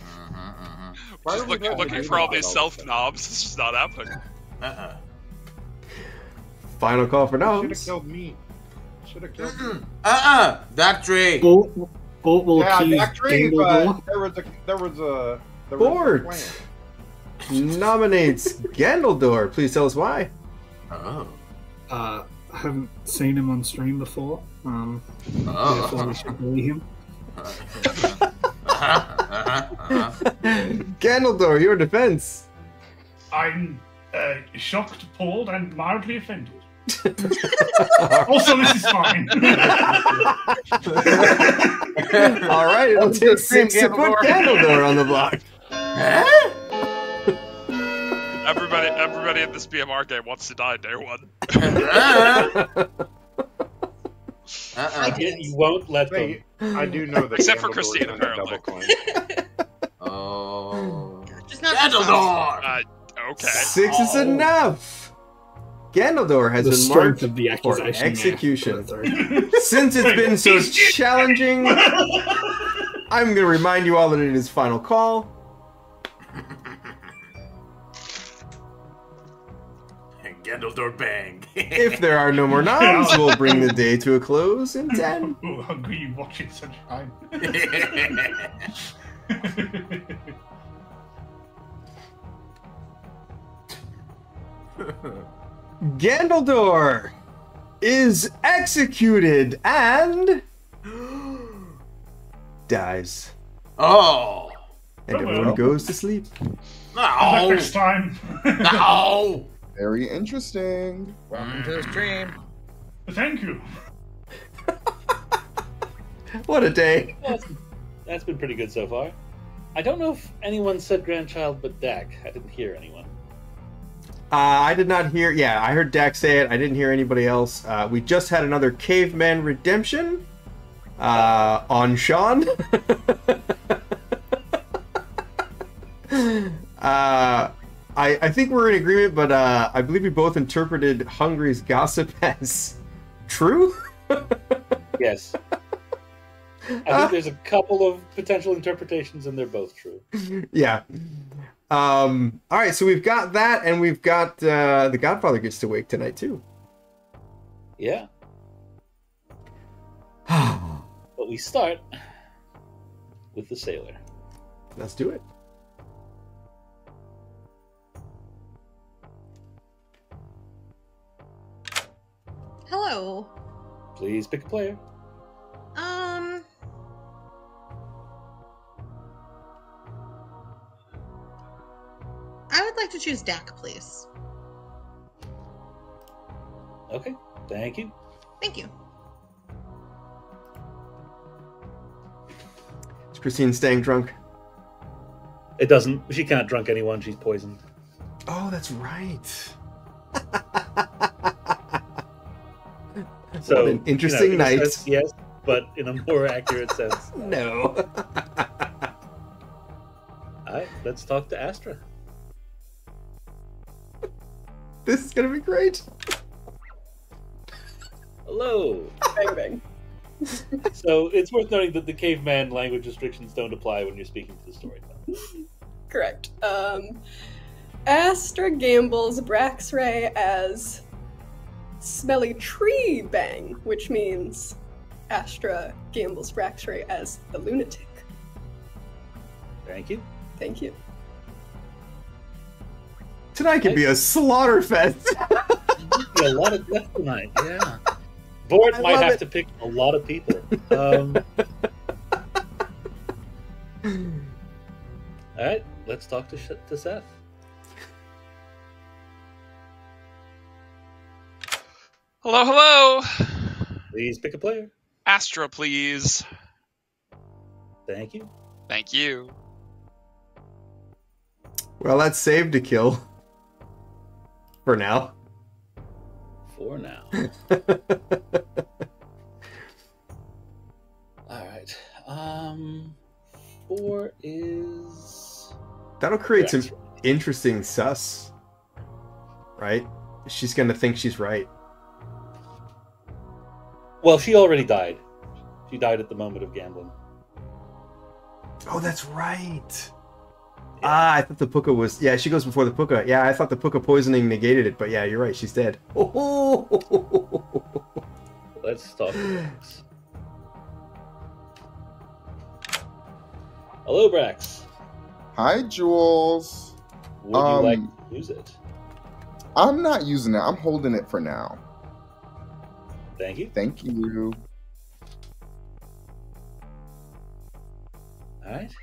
[SPEAKER 8] Uh-huh, uh-huh.
[SPEAKER 5] Just
[SPEAKER 4] are we
[SPEAKER 5] looking,
[SPEAKER 4] letting
[SPEAKER 5] looking
[SPEAKER 4] you
[SPEAKER 5] for all these self knobs. It's just not happening.
[SPEAKER 8] Uh-uh.
[SPEAKER 1] Final call for
[SPEAKER 4] Should have
[SPEAKER 1] noms.
[SPEAKER 4] killed me. Should have killed me.
[SPEAKER 8] Uh-uh. Doc Dre.
[SPEAKER 6] Bolt, Bolt will
[SPEAKER 4] Yeah,
[SPEAKER 6] accuse
[SPEAKER 4] Dak Tree, but there was a there was a there was a
[SPEAKER 1] Bort nominates Gandaldor. Please tell us why.
[SPEAKER 8] Oh.
[SPEAKER 6] Uh, I haven't seen him on stream before. Um, therefore
[SPEAKER 8] Oh.
[SPEAKER 6] we should bully him.
[SPEAKER 1] Gandaldor, your defense.
[SPEAKER 6] I'm uh, shocked, appalled, and mildly offended. also, this is fine.
[SPEAKER 1] All right, it'll take six to put Gandaldor on the block.
[SPEAKER 8] Huh?
[SPEAKER 5] Everybody, everybody in this BMR game wants to die day one.
[SPEAKER 8] Uh-huh. Uh-uh.
[SPEAKER 2] You, you won't let
[SPEAKER 4] Wait,
[SPEAKER 2] them.
[SPEAKER 4] I do know that
[SPEAKER 5] Except for
[SPEAKER 4] Gandalf
[SPEAKER 5] Christine,
[SPEAKER 4] isn't a
[SPEAKER 5] apparently.
[SPEAKER 4] double coin.
[SPEAKER 8] Oh.
[SPEAKER 3] Just not
[SPEAKER 8] Gandalf!
[SPEAKER 5] Uh, okay.
[SPEAKER 1] Six is enough. Gandaldor has
[SPEAKER 14] The
[SPEAKER 1] been
[SPEAKER 14] strength
[SPEAKER 1] marked
[SPEAKER 14] of the
[SPEAKER 1] for
[SPEAKER 14] accusation.
[SPEAKER 1] execution. Since it's been so challenging, I'm going to remind you all that it is final call.
[SPEAKER 8] Gandalf bang.
[SPEAKER 1] If there are no more noms, we'll bring the day to a close in 10.
[SPEAKER 6] Oh, hungry you watching sunshine.
[SPEAKER 1] Gandaldor is executed and dies.
[SPEAKER 8] oh.
[SPEAKER 1] And
[SPEAKER 6] Oh,
[SPEAKER 1] everyone goes to sleep.
[SPEAKER 6] Back
[SPEAKER 8] No.
[SPEAKER 6] next time.
[SPEAKER 8] No.
[SPEAKER 10] Very interesting.
[SPEAKER 12] Welcome to the stream.
[SPEAKER 6] Thank you.
[SPEAKER 1] What a day.
[SPEAKER 2] That's, that's been pretty good so far. I don't know if anyone said grandchild but Dak. I didn't hear anyone.
[SPEAKER 1] Uh, I did not hear. Yeah, I heard Dak say it. I didn't hear anybody else. Uh, we just had another caveman redemption uh, on Sean. uh, I, I think we're in agreement, but uh, I believe we both interpreted Hungry's gossip as true.
[SPEAKER 2] Yes. I think there's a couple of potential interpretations, and they're both true.
[SPEAKER 1] yeah. Um, all right, so we've got that, and we've got uh, the Godfather gets to wake tonight too.
[SPEAKER 2] Yeah. But we start with the sailor.
[SPEAKER 1] Let's do it.
[SPEAKER 3] Hello.
[SPEAKER 2] Please pick a player.
[SPEAKER 3] Um. I would like to choose Dak, please.
[SPEAKER 2] Okay. Thank you.
[SPEAKER 3] Thank you.
[SPEAKER 1] Is Christine staying drunk?
[SPEAKER 2] It doesn't. She can't drunk anyone. She's poisoned.
[SPEAKER 1] Oh, that's right.
[SPEAKER 2] So
[SPEAKER 1] What an interesting
[SPEAKER 2] you know, in
[SPEAKER 1] night.
[SPEAKER 2] sense, yes, but in a more accurate sense.
[SPEAKER 1] No.
[SPEAKER 2] All right. Let's talk to Astra.
[SPEAKER 1] This is gonna be great.
[SPEAKER 2] Hello.
[SPEAKER 9] Bang bang.
[SPEAKER 2] So it's worth noting that the caveman language restrictions don't apply when you're speaking to the storyteller.
[SPEAKER 9] Correct. Um, Astra gambles Braxray as Smelly Tree Bang, which means Astra gambles Braxray as the lunatic.
[SPEAKER 2] Thank you.
[SPEAKER 9] Thank you.
[SPEAKER 1] Tonight could be a slaughter fest.
[SPEAKER 2] Be a lot of death tonight. Yeah. Board
[SPEAKER 1] I
[SPEAKER 2] might have
[SPEAKER 1] it.
[SPEAKER 2] to pick a lot of people. Um, all right. Let's talk to, Sh- to Seth.
[SPEAKER 5] Hello, hello.
[SPEAKER 2] Please pick a player.
[SPEAKER 5] Astro, please.
[SPEAKER 2] Thank you.
[SPEAKER 5] Thank you.
[SPEAKER 1] Well, that's saved to kill. For now.
[SPEAKER 2] For now. All right. Um, four is
[SPEAKER 1] That'll create some interesting sus. Right? She's gonna think she's right.
[SPEAKER 2] Well. She already died. She died at the moment of gambling.
[SPEAKER 1] Oh, that's right. Ah, I thought the Pukka was. Yeah, she goes before the Pukka. Yeah, I thought the Pukka poisoning negated it, but yeah, you're right. She's dead.
[SPEAKER 2] Let's talk. to Brax. Hello, Brax.
[SPEAKER 10] Hi, Jules.
[SPEAKER 2] Would
[SPEAKER 10] Um,
[SPEAKER 2] you like to use it?
[SPEAKER 10] I'm not using it. I'm holding it for now.
[SPEAKER 2] Thank you.
[SPEAKER 10] Thank you.
[SPEAKER 2] All right.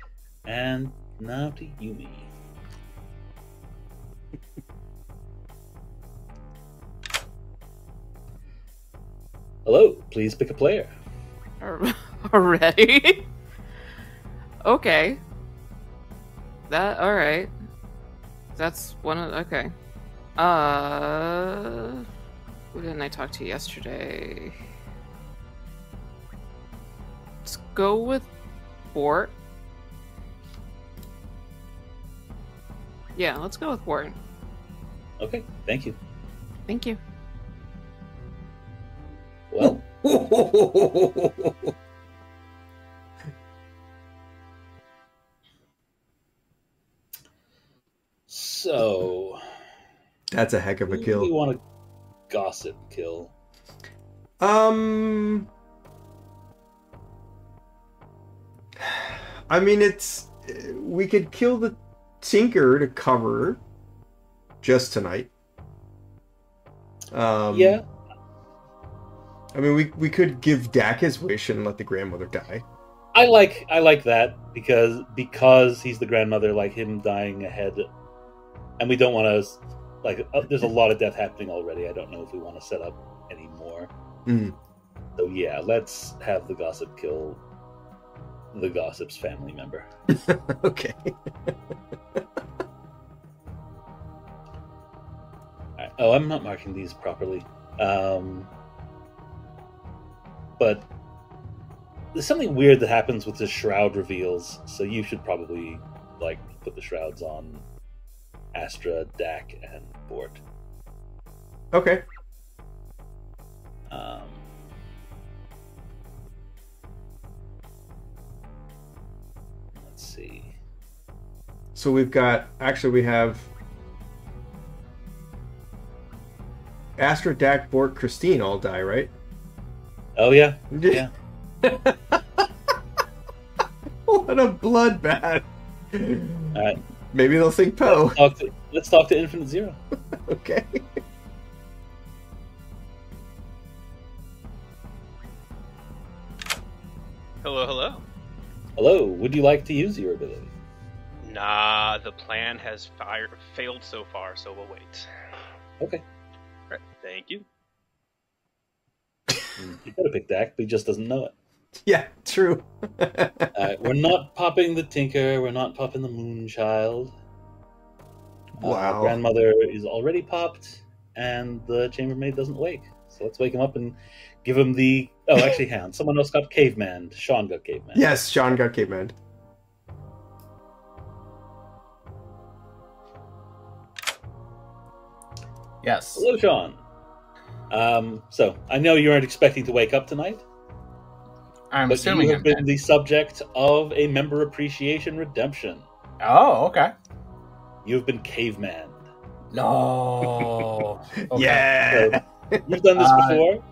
[SPEAKER 2] And now to Yumi. Hello. Please pick a player.
[SPEAKER 7] Already? okay. That alright. That's one of okay. Uh who didn't I talk to yesterday? Let's go with Bort. Yeah, let's go with Bort.
[SPEAKER 2] Okay, thank you.
[SPEAKER 7] Thank you.
[SPEAKER 2] Well, so
[SPEAKER 1] That's a heck of a kill.
[SPEAKER 2] we want to gossip kill?
[SPEAKER 1] Um, I mean, it's we could kill the Tinker to cover just tonight. Um,
[SPEAKER 2] yeah,
[SPEAKER 1] I mean, we we could give Dak his wish and let the grandmother die.
[SPEAKER 2] I like I like that because because he's the grandmother, like him dying ahead, and we don't want to like. Uh, there's a lot of death happening already. I don't know if we want to set up any more.
[SPEAKER 1] Mm.
[SPEAKER 2] So yeah, let's have the gossip kill the gossip's family member.
[SPEAKER 1] okay.
[SPEAKER 2] Alright. Oh, I'm not marking these properly. Um, but there's something weird that happens with the shroud reveals, so you should probably like put the shrouds on Astra, Dak, and Bort.
[SPEAKER 1] Okay.
[SPEAKER 2] Um, let's see.
[SPEAKER 1] So we've got actually we have Astra, Dak, Bort, Christine all die, right?
[SPEAKER 2] Oh yeah, yeah.
[SPEAKER 1] what a bloodbath!
[SPEAKER 2] Alright.
[SPEAKER 1] Maybe they'll think Po.
[SPEAKER 2] Let's talk to, let's talk to Infinite Zero.
[SPEAKER 1] okay.
[SPEAKER 11] Hello, hello.
[SPEAKER 2] Hello. Would you like to use your ability?
[SPEAKER 11] Nah, the plan has fire- failed so far, so we'll wait.
[SPEAKER 2] Okay.
[SPEAKER 11] Right, thank you.
[SPEAKER 2] You could have picked Dak, but he just doesn't know it.
[SPEAKER 1] Yeah, true.
[SPEAKER 2] uh, we're not popping the Tinker. We're not popping the Moonchild. Uh,
[SPEAKER 1] Wow.
[SPEAKER 2] grandmother is already popped, and the chambermaid doesn't wake. So let's wake him up and give him the. Oh, actually, hang on. Someone else got caveman. Sean got caveman.
[SPEAKER 1] Yes, Sean got caveman.
[SPEAKER 12] Yes.
[SPEAKER 2] Hello, Sean. Um, so I know you aren't expecting to wake up tonight.
[SPEAKER 12] I'm
[SPEAKER 2] but
[SPEAKER 12] assuming
[SPEAKER 2] you have
[SPEAKER 12] I'm
[SPEAKER 2] been the subject of a member appreciation redemption.
[SPEAKER 12] Oh, okay.
[SPEAKER 2] You've been caveman.
[SPEAKER 12] No. Okay.
[SPEAKER 1] Yeah.
[SPEAKER 2] You've done this
[SPEAKER 12] Uh,
[SPEAKER 2] before.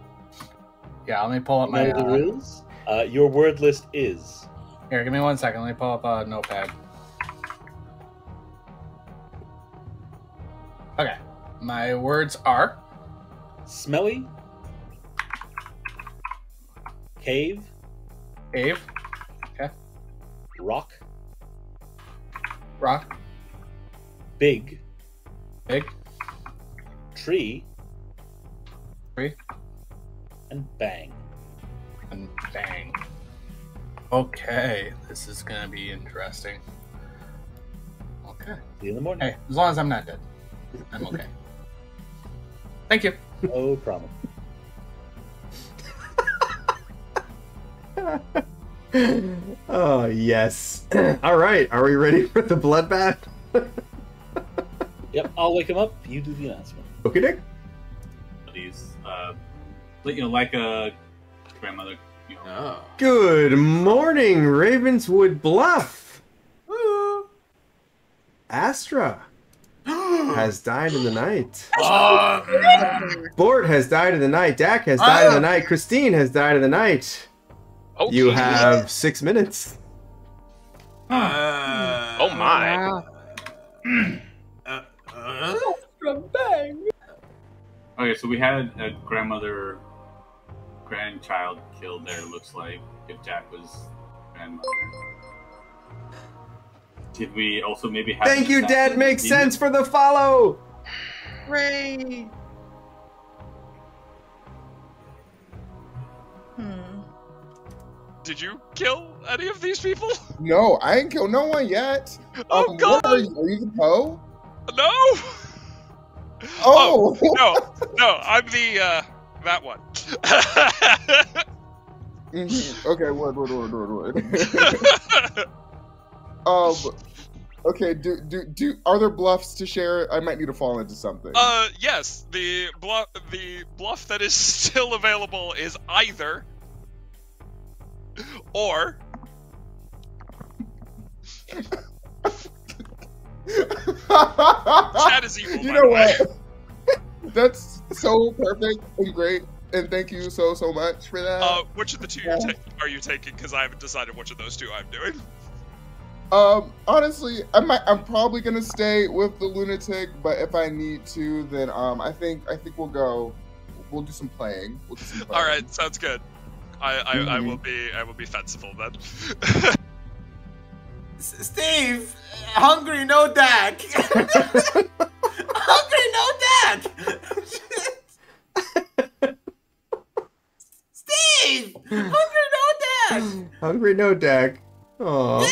[SPEAKER 12] Yeah, let me pull up
[SPEAKER 2] You
[SPEAKER 12] my.
[SPEAKER 2] know the
[SPEAKER 12] Uh,
[SPEAKER 2] rules. Uh, your word list is
[SPEAKER 12] here, give me one second. Let me pull up a notepad. Okay. My words are
[SPEAKER 2] smelly, cave,
[SPEAKER 12] cave, okay,
[SPEAKER 2] rock,
[SPEAKER 12] rock,
[SPEAKER 2] big,
[SPEAKER 12] big,
[SPEAKER 2] tree,
[SPEAKER 12] tree,
[SPEAKER 2] and bang.
[SPEAKER 12] and bang. Okay, this is gonna be interesting. Okay.
[SPEAKER 2] See you in the morning.
[SPEAKER 12] Hey, as long as I'm not dead, I'm okay. Thank you.
[SPEAKER 2] No problem.
[SPEAKER 1] oh yes. All right, are we ready for the bloodbath?
[SPEAKER 2] Yep, I'll wake him up. You do the announcement.
[SPEAKER 1] Okay, Dick.
[SPEAKER 13] These, uh, you know, like a grandmother. You know,
[SPEAKER 8] Oh.
[SPEAKER 1] Good morning, Ravenswood Bluff. Ah. Astra has died in the night. Ah. Bort has died in the night. Dak has died in the ah. night. Christine has died in the night. You have six minutes.
[SPEAKER 8] Uh,
[SPEAKER 11] Oh my.
[SPEAKER 8] uh, uh,
[SPEAKER 9] bang.
[SPEAKER 13] Okay, so we had a grandmother, grandchild killed there. Looks like if Jack was grandmother. Did we also maybe have?
[SPEAKER 1] Thank you, Dad. Makes sense for the follow.
[SPEAKER 3] Ray.
[SPEAKER 5] Did you kill any of these people?
[SPEAKER 10] No, I ain't killed no one yet.
[SPEAKER 5] Oh,
[SPEAKER 10] um,
[SPEAKER 5] God.
[SPEAKER 10] Are you? Are you the Po?
[SPEAKER 5] No.
[SPEAKER 10] Oh.
[SPEAKER 5] no, no, I'm the uh that one.
[SPEAKER 10] Mhm. Okay, word, word, word, word, word. um, okay. Do do do? Are there bluffs to share? I might need to fall into something.
[SPEAKER 5] Uh, yes, the bluff, the bluff that is still available is either or Chad is evil.
[SPEAKER 10] you know what? That's so perfect and great, and thank you so so much for that.
[SPEAKER 5] Uh, which of the two you're ta- are you taking? Because I haven't decided which of those two I'm doing.
[SPEAKER 10] Um, honestly, I might. I'm probably gonna stay with the lunatic, but if I need to, then um, I think I think we'll go. We'll do some playing. We'll do some playing.
[SPEAKER 5] All right, sounds good. I I, I
[SPEAKER 10] Mhm.
[SPEAKER 5] will be I will be fanciful then.
[SPEAKER 8] Steve, hungry no Dak. hungry no Dak. Steve, hungry no Dak.
[SPEAKER 1] Hungry no Dak. Oh.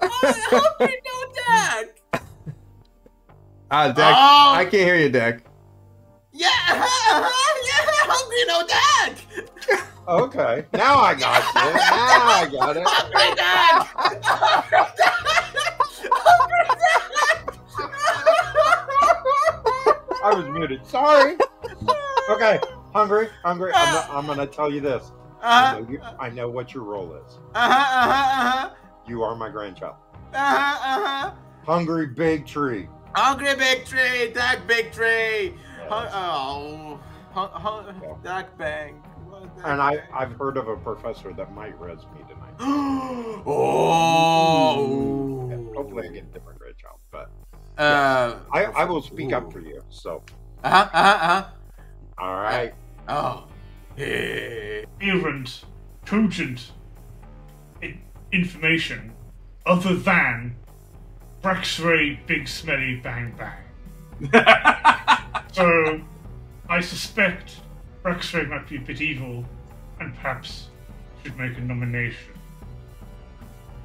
[SPEAKER 8] Oh, no. hungry no Dak.
[SPEAKER 1] Ah, Dak.
[SPEAKER 8] Oh.
[SPEAKER 1] I can't hear you, Dak.
[SPEAKER 8] Yeah, yeah, hungry no Dak.
[SPEAKER 4] Okay, now I got you. Now I got it.
[SPEAKER 8] Hungry Dak.
[SPEAKER 4] I was muted. Sorry. Okay, hungry, hungry. I'm, not, I'm gonna tell you this. I know, you, I know what your role is.
[SPEAKER 8] Uh huh, uh huh,
[SPEAKER 4] You are my grandchild.
[SPEAKER 8] uh huh, uh huh.
[SPEAKER 4] Hungry big tree.
[SPEAKER 8] Hungry big tree, Dak big tree. Hun- oh, hun- hun- Dak bang.
[SPEAKER 4] And I, I've heard of a professor that might res me tonight.
[SPEAKER 8] oh.
[SPEAKER 4] Yeah, hopefully I get a different grandchild, but
[SPEAKER 8] Uh.
[SPEAKER 4] I, I will speak up for you. So,
[SPEAKER 8] Uh huh, uh huh, uh huh.
[SPEAKER 4] all right.
[SPEAKER 8] Oh.
[SPEAKER 6] Errant, cogent information other than Braxray Big Smelly Bang Bang. so, I suspect Braxray might be a bit evil and perhaps should make a nomination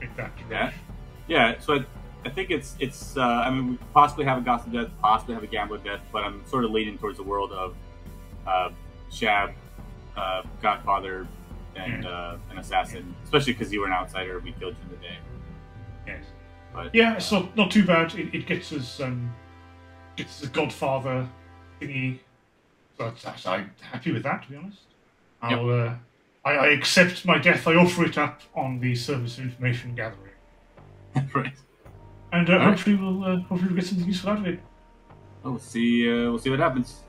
[SPEAKER 6] in that
[SPEAKER 13] Yeah.
[SPEAKER 6] direction.
[SPEAKER 13] Yeah, so I, I think it's it's. Uh, I mean, we possibly have a gossip death, possibly have a gambler death, but I'm sort of leaning towards the world of uh, Shab, uh, Godfather, and uh, an assassin. Especially because you were an outsider, we killed you in the day.
[SPEAKER 6] Yes.
[SPEAKER 13] But
[SPEAKER 6] Yeah, it's not, not too bad. It, it gets us um, gets us a Godfather thingy. That's, I'm happy with that, to be honest. I'll, uh, I, I accept my death. I offer it up on the Service of Information Gathering.
[SPEAKER 13] right.
[SPEAKER 6] And uh,
[SPEAKER 13] All right.
[SPEAKER 6] hopefully we'll uh, hopefully we'll get something useful out of it.
[SPEAKER 13] we'll see. Uh, we'll see what happens.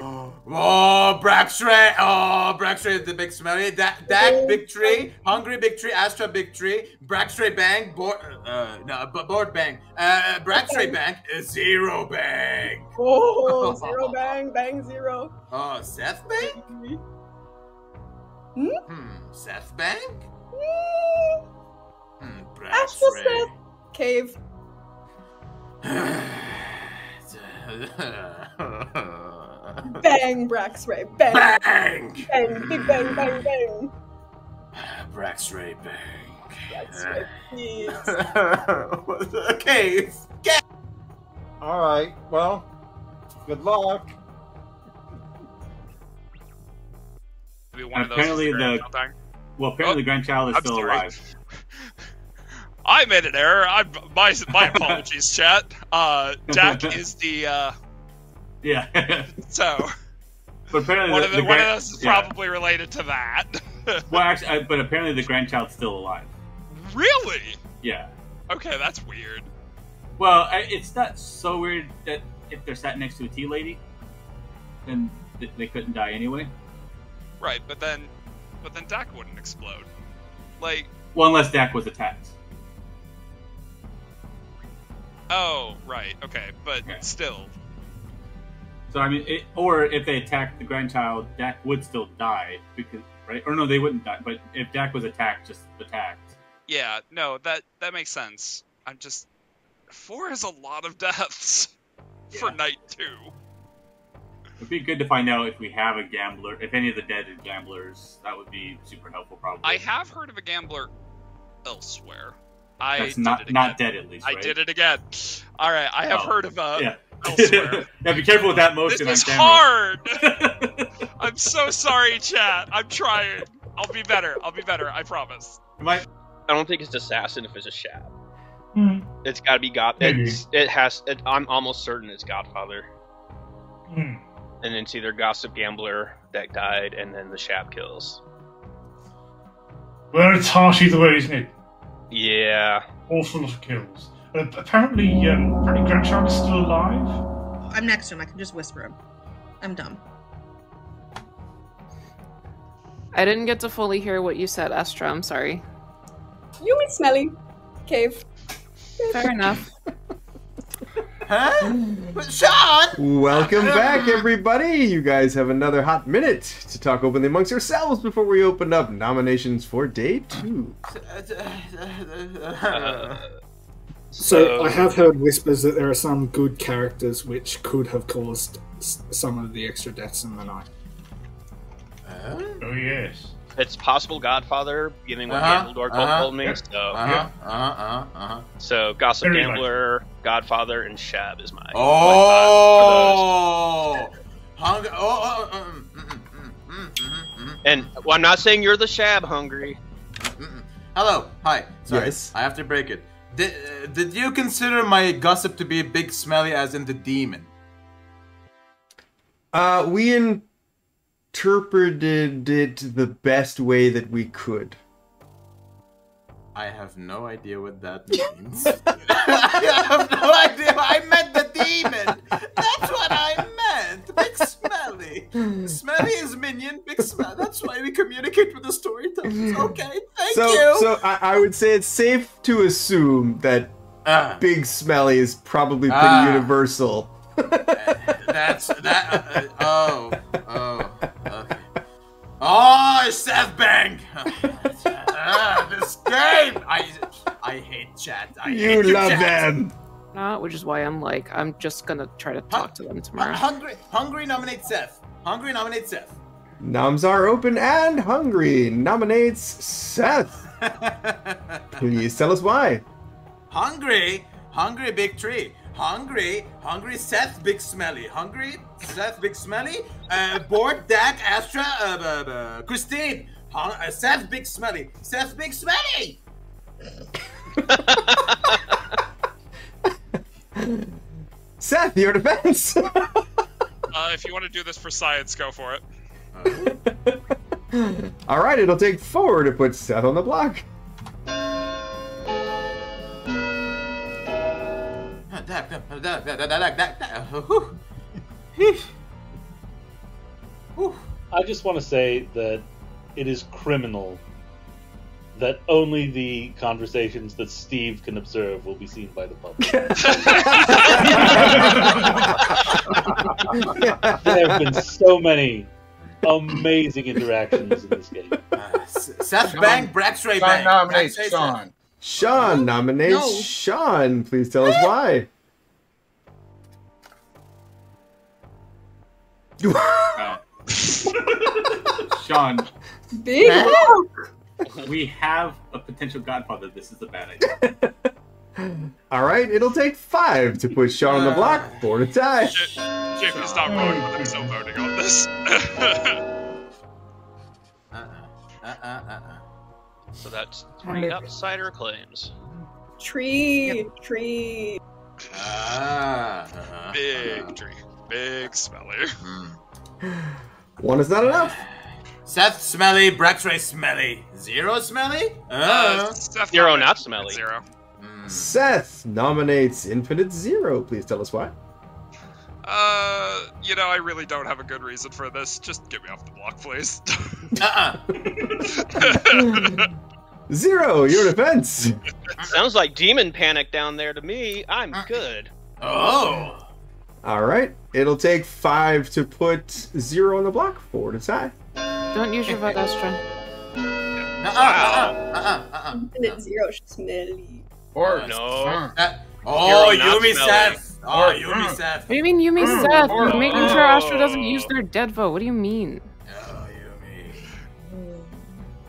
[SPEAKER 8] Oh, Braxray! Oh, Braxray, the big smelly. Dak, Dak, big tree. Hungry, big tree. Astra, big tree. Braxray, bang. Board, uh, no, board bang. Uh, Braxray, bang. Uh, zero, bang.
[SPEAKER 9] Oh, zero bang, bang zero.
[SPEAKER 8] Oh, Seth, bang.
[SPEAKER 9] Hmm?
[SPEAKER 8] Hmm, Seth, bang. Hmm,
[SPEAKER 9] Astral
[SPEAKER 8] Braxray.
[SPEAKER 9] Seth. Cave. Bang, Braxray. Bang.
[SPEAKER 8] Bang.
[SPEAKER 9] Bang. Big bang, bang, bang.
[SPEAKER 8] Braxray, bang.
[SPEAKER 9] Braxray, please.
[SPEAKER 8] Cave.
[SPEAKER 4] All right. Well, good luck.
[SPEAKER 5] Maybe one of those.
[SPEAKER 13] apparently
[SPEAKER 5] the
[SPEAKER 13] the
[SPEAKER 5] grandchild dying.
[SPEAKER 13] well, apparently the grandchild is
[SPEAKER 5] I'm
[SPEAKER 13] still
[SPEAKER 5] sorry.
[SPEAKER 13] alive.
[SPEAKER 5] I made an error. I my my apologies, chat. Uh, Dak is the uh,
[SPEAKER 13] Yeah.
[SPEAKER 5] so
[SPEAKER 13] but apparently
[SPEAKER 5] one
[SPEAKER 13] the,
[SPEAKER 5] of the,
[SPEAKER 13] the
[SPEAKER 5] one of us is
[SPEAKER 13] yeah.
[SPEAKER 5] probably related to that.
[SPEAKER 13] Well, actually, uh, but apparently the grandchild's still alive.
[SPEAKER 5] really?
[SPEAKER 13] Yeah.
[SPEAKER 5] Okay, that's weird.
[SPEAKER 13] Well, I, it's not so weird that if they're sat next to a tea lady, then th- they couldn't die anyway.
[SPEAKER 5] Right, but then, but then Dak wouldn't explode. Like,
[SPEAKER 13] Well, unless Dak was attacked.
[SPEAKER 5] oh, right, okay, but still,
[SPEAKER 13] So I mean, it, or if they attacked the grandchild, Dak would still die because right? Or no, they wouldn't die. But if Dak was attacked, just attacked.
[SPEAKER 5] yeah, no, that that makes sense. I'm just four is a lot of deaths for night two.
[SPEAKER 13] It'd be good to find out if we have a gambler, if any of the dead are gamblers. That would be super helpful, probably.
[SPEAKER 5] I have heard of a gambler elsewhere. I
[SPEAKER 13] That's not not dead at least.
[SPEAKER 5] I
[SPEAKER 13] right?
[SPEAKER 5] did it again. All right, I have
[SPEAKER 13] Oh,
[SPEAKER 5] heard of uh,
[SPEAKER 13] yeah.
[SPEAKER 5] Elsewhere.
[SPEAKER 13] yeah, be careful with that motion.
[SPEAKER 5] This
[SPEAKER 13] motion
[SPEAKER 5] is
[SPEAKER 13] on camera.
[SPEAKER 5] hard. I'm so sorry, chat. I'm trying. I'll be better. I'll be better. I promise.
[SPEAKER 11] I don't think it's assassin if it's a shab.
[SPEAKER 6] Hmm.
[SPEAKER 11] It's got to be God.
[SPEAKER 6] Maybe.
[SPEAKER 11] It's, it has. It, I'm almost certain it's Godfather,
[SPEAKER 6] Hmm.
[SPEAKER 11] and then it's either Gossip Gambler that died, and then the shab kills.
[SPEAKER 6] Well, it's harsh either way, isn't it?
[SPEAKER 11] Yeah.
[SPEAKER 6] Awful lot of kills. Uh, apparently, um, apparently Grandchild is still alive.
[SPEAKER 3] I'm next to him. I can just whisper him. I'm dumb.
[SPEAKER 7] I didn't get to fully hear what you said, Astra. I'm sorry.
[SPEAKER 9] You mean smelly. Cave.
[SPEAKER 7] Fair enough.
[SPEAKER 8] Huh? Sean!
[SPEAKER 1] Welcome back, everybody. You guys have another hot minute to talk openly amongst yourselves before we open up nominations for day two.
[SPEAKER 14] So I have heard whispers that there are some good characters which could have caused some of the extra deaths in the night.
[SPEAKER 6] Oh yes.
[SPEAKER 11] It's possible Godfather, given what
[SPEAKER 8] Uh-huh,
[SPEAKER 11] Gambledore told,
[SPEAKER 8] uh-huh,
[SPEAKER 11] told me.
[SPEAKER 8] yeah,
[SPEAKER 11] So,
[SPEAKER 8] uh-huh, uh-huh, uh-huh, uh-huh.
[SPEAKER 11] so Gossip
[SPEAKER 8] Very
[SPEAKER 11] Gambler, Godfather, and Shab is my.
[SPEAKER 8] Oh! Hung- oh, oh, oh, mm, mm, mm, mm, mm, mm.
[SPEAKER 11] And well, I'm not saying you're the Shab hungry.
[SPEAKER 8] Hello, hi. Sorry,
[SPEAKER 1] Yes.
[SPEAKER 8] I have to break it. Did, uh, did you consider my gossip to be big smelly as in the demon?
[SPEAKER 1] Uh, we interpreted it the best way that we could.
[SPEAKER 8] I have no idea what that means. I have no idea. I meant the demon. That's what I meant. Big smelly. Smelly is minion. Big smelly. That's why we communicate with the storytellers. Okay, thank
[SPEAKER 1] so,
[SPEAKER 8] you.
[SPEAKER 1] so I, I would say it's safe to assume that
[SPEAKER 8] Ah.
[SPEAKER 1] Big Smelly is probably pretty
[SPEAKER 8] Ah.
[SPEAKER 1] universal.
[SPEAKER 8] That's that. Uh, oh, oh, okay. Oh, Seth Bang. ah, this game. I, I hate chat. I
[SPEAKER 1] You
[SPEAKER 8] hate
[SPEAKER 1] love
[SPEAKER 8] chat.
[SPEAKER 1] them.
[SPEAKER 7] Not, which is why I'm like, I'm just gonna try to talk to them tomorrow.
[SPEAKER 8] Hungry, hungry. Nominate Seth. Hungry. Nominate Seth.
[SPEAKER 1] Noms are open and hungry. Nominates Seth. Please tell us why.
[SPEAKER 8] Hungry, hungry big tree. Hungry, hungry Seth Big Smelly. Hungry Seth Big Smelly. Uh, Bort Dak Astra uh, uh, uh, Christine. Hun- uh, Seth Big Smelly. Seth Big Smelly.
[SPEAKER 1] Seth, your defense.
[SPEAKER 5] Uh, if you want to do this for science, go for it.
[SPEAKER 1] All right, it'll take four to put Seth on the block.
[SPEAKER 2] I just want to say that it is criminal that only the conversations that Steve can observe will be seen by the public. there have been so many amazing interactions in this game.
[SPEAKER 8] Seth Bang, Braxray
[SPEAKER 12] Sean
[SPEAKER 8] Bang.
[SPEAKER 12] nominates
[SPEAKER 8] Braxray
[SPEAKER 12] Sean.
[SPEAKER 8] Seth.
[SPEAKER 1] Sean nominates
[SPEAKER 8] No.
[SPEAKER 1] Sean. Please tell us why.
[SPEAKER 13] Uh, Sean,
[SPEAKER 9] Big rock.
[SPEAKER 13] we have a potential godfather. This is a bad idea.
[SPEAKER 1] All right, it'll take five to put Sean on the block. Four to tie.
[SPEAKER 5] JP's not wrong, but I'm still voting on this.
[SPEAKER 11] So that's three outsider claims.
[SPEAKER 9] Tree. Tree.
[SPEAKER 8] Ah, uh-huh.
[SPEAKER 5] Big tree. Big smelly.
[SPEAKER 1] One is not enough.
[SPEAKER 8] Seth Smelly, Braxray Smelly. Zero Smelly?
[SPEAKER 5] Uh,
[SPEAKER 8] Uh,
[SPEAKER 5] Seth
[SPEAKER 11] Zero, not smelly.
[SPEAKER 5] Zero.
[SPEAKER 1] Seth nominates Infinite Zero. Please tell us why.
[SPEAKER 5] Uh, you know, I really don't have a good reason for this. Just get me off the block, please.
[SPEAKER 8] uh-uh.
[SPEAKER 1] Zero, your defense.
[SPEAKER 11] Sounds like demon panic down there to me. I'm good.
[SPEAKER 8] Oh.
[SPEAKER 1] All right, it'll take five to put Zero on the block. Four to tie.
[SPEAKER 7] Don't use your vote, Astra.
[SPEAKER 8] Uh-uh, uh-uh, uh-uh, uh-uh.
[SPEAKER 9] Infinite zero smelly.
[SPEAKER 12] Or
[SPEAKER 11] No.
[SPEAKER 8] Uh, oh,
[SPEAKER 11] Hero not
[SPEAKER 8] Yumi. Seth. Oh,
[SPEAKER 12] Or-
[SPEAKER 8] Yumi Seth.
[SPEAKER 7] What do you mean you mean
[SPEAKER 12] Mm,
[SPEAKER 7] Seth?
[SPEAKER 12] or-
[SPEAKER 7] You're making sure Astra doesn't use their dead vote. What do you mean?
[SPEAKER 8] Oh, Yumi.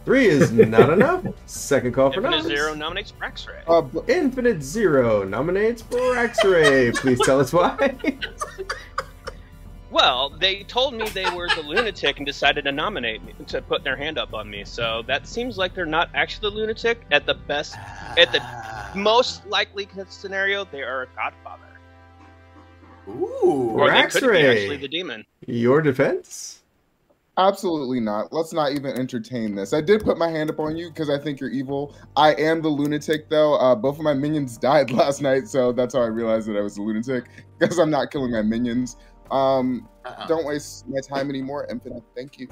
[SPEAKER 1] Three is not enough. Second call for
[SPEAKER 11] Infinite
[SPEAKER 1] noms.
[SPEAKER 11] Zero nominates Braxray.
[SPEAKER 10] Uh, b-
[SPEAKER 1] Infinite Zero nominates Braxray. Please tell us why.
[SPEAKER 11] Well, they told me they were the lunatic and decided to nominate me to put their hand up on me. So that seems like they're not actually the lunatic. At the best, at the most likely scenario, they are a godfather,
[SPEAKER 8] Ooh.
[SPEAKER 11] or they could be actually the demon.
[SPEAKER 1] Your defense?
[SPEAKER 10] Absolutely not. Let's not even entertain this. I did put my hand up on you because I think you're evil. I am the lunatic, though. Uh, both of my minions died last night, so that's how I realized that I was a lunatic because I'm not killing my minions. Um,
[SPEAKER 8] Uh-uh.
[SPEAKER 10] don't waste my time anymore, Infinite. Thank you.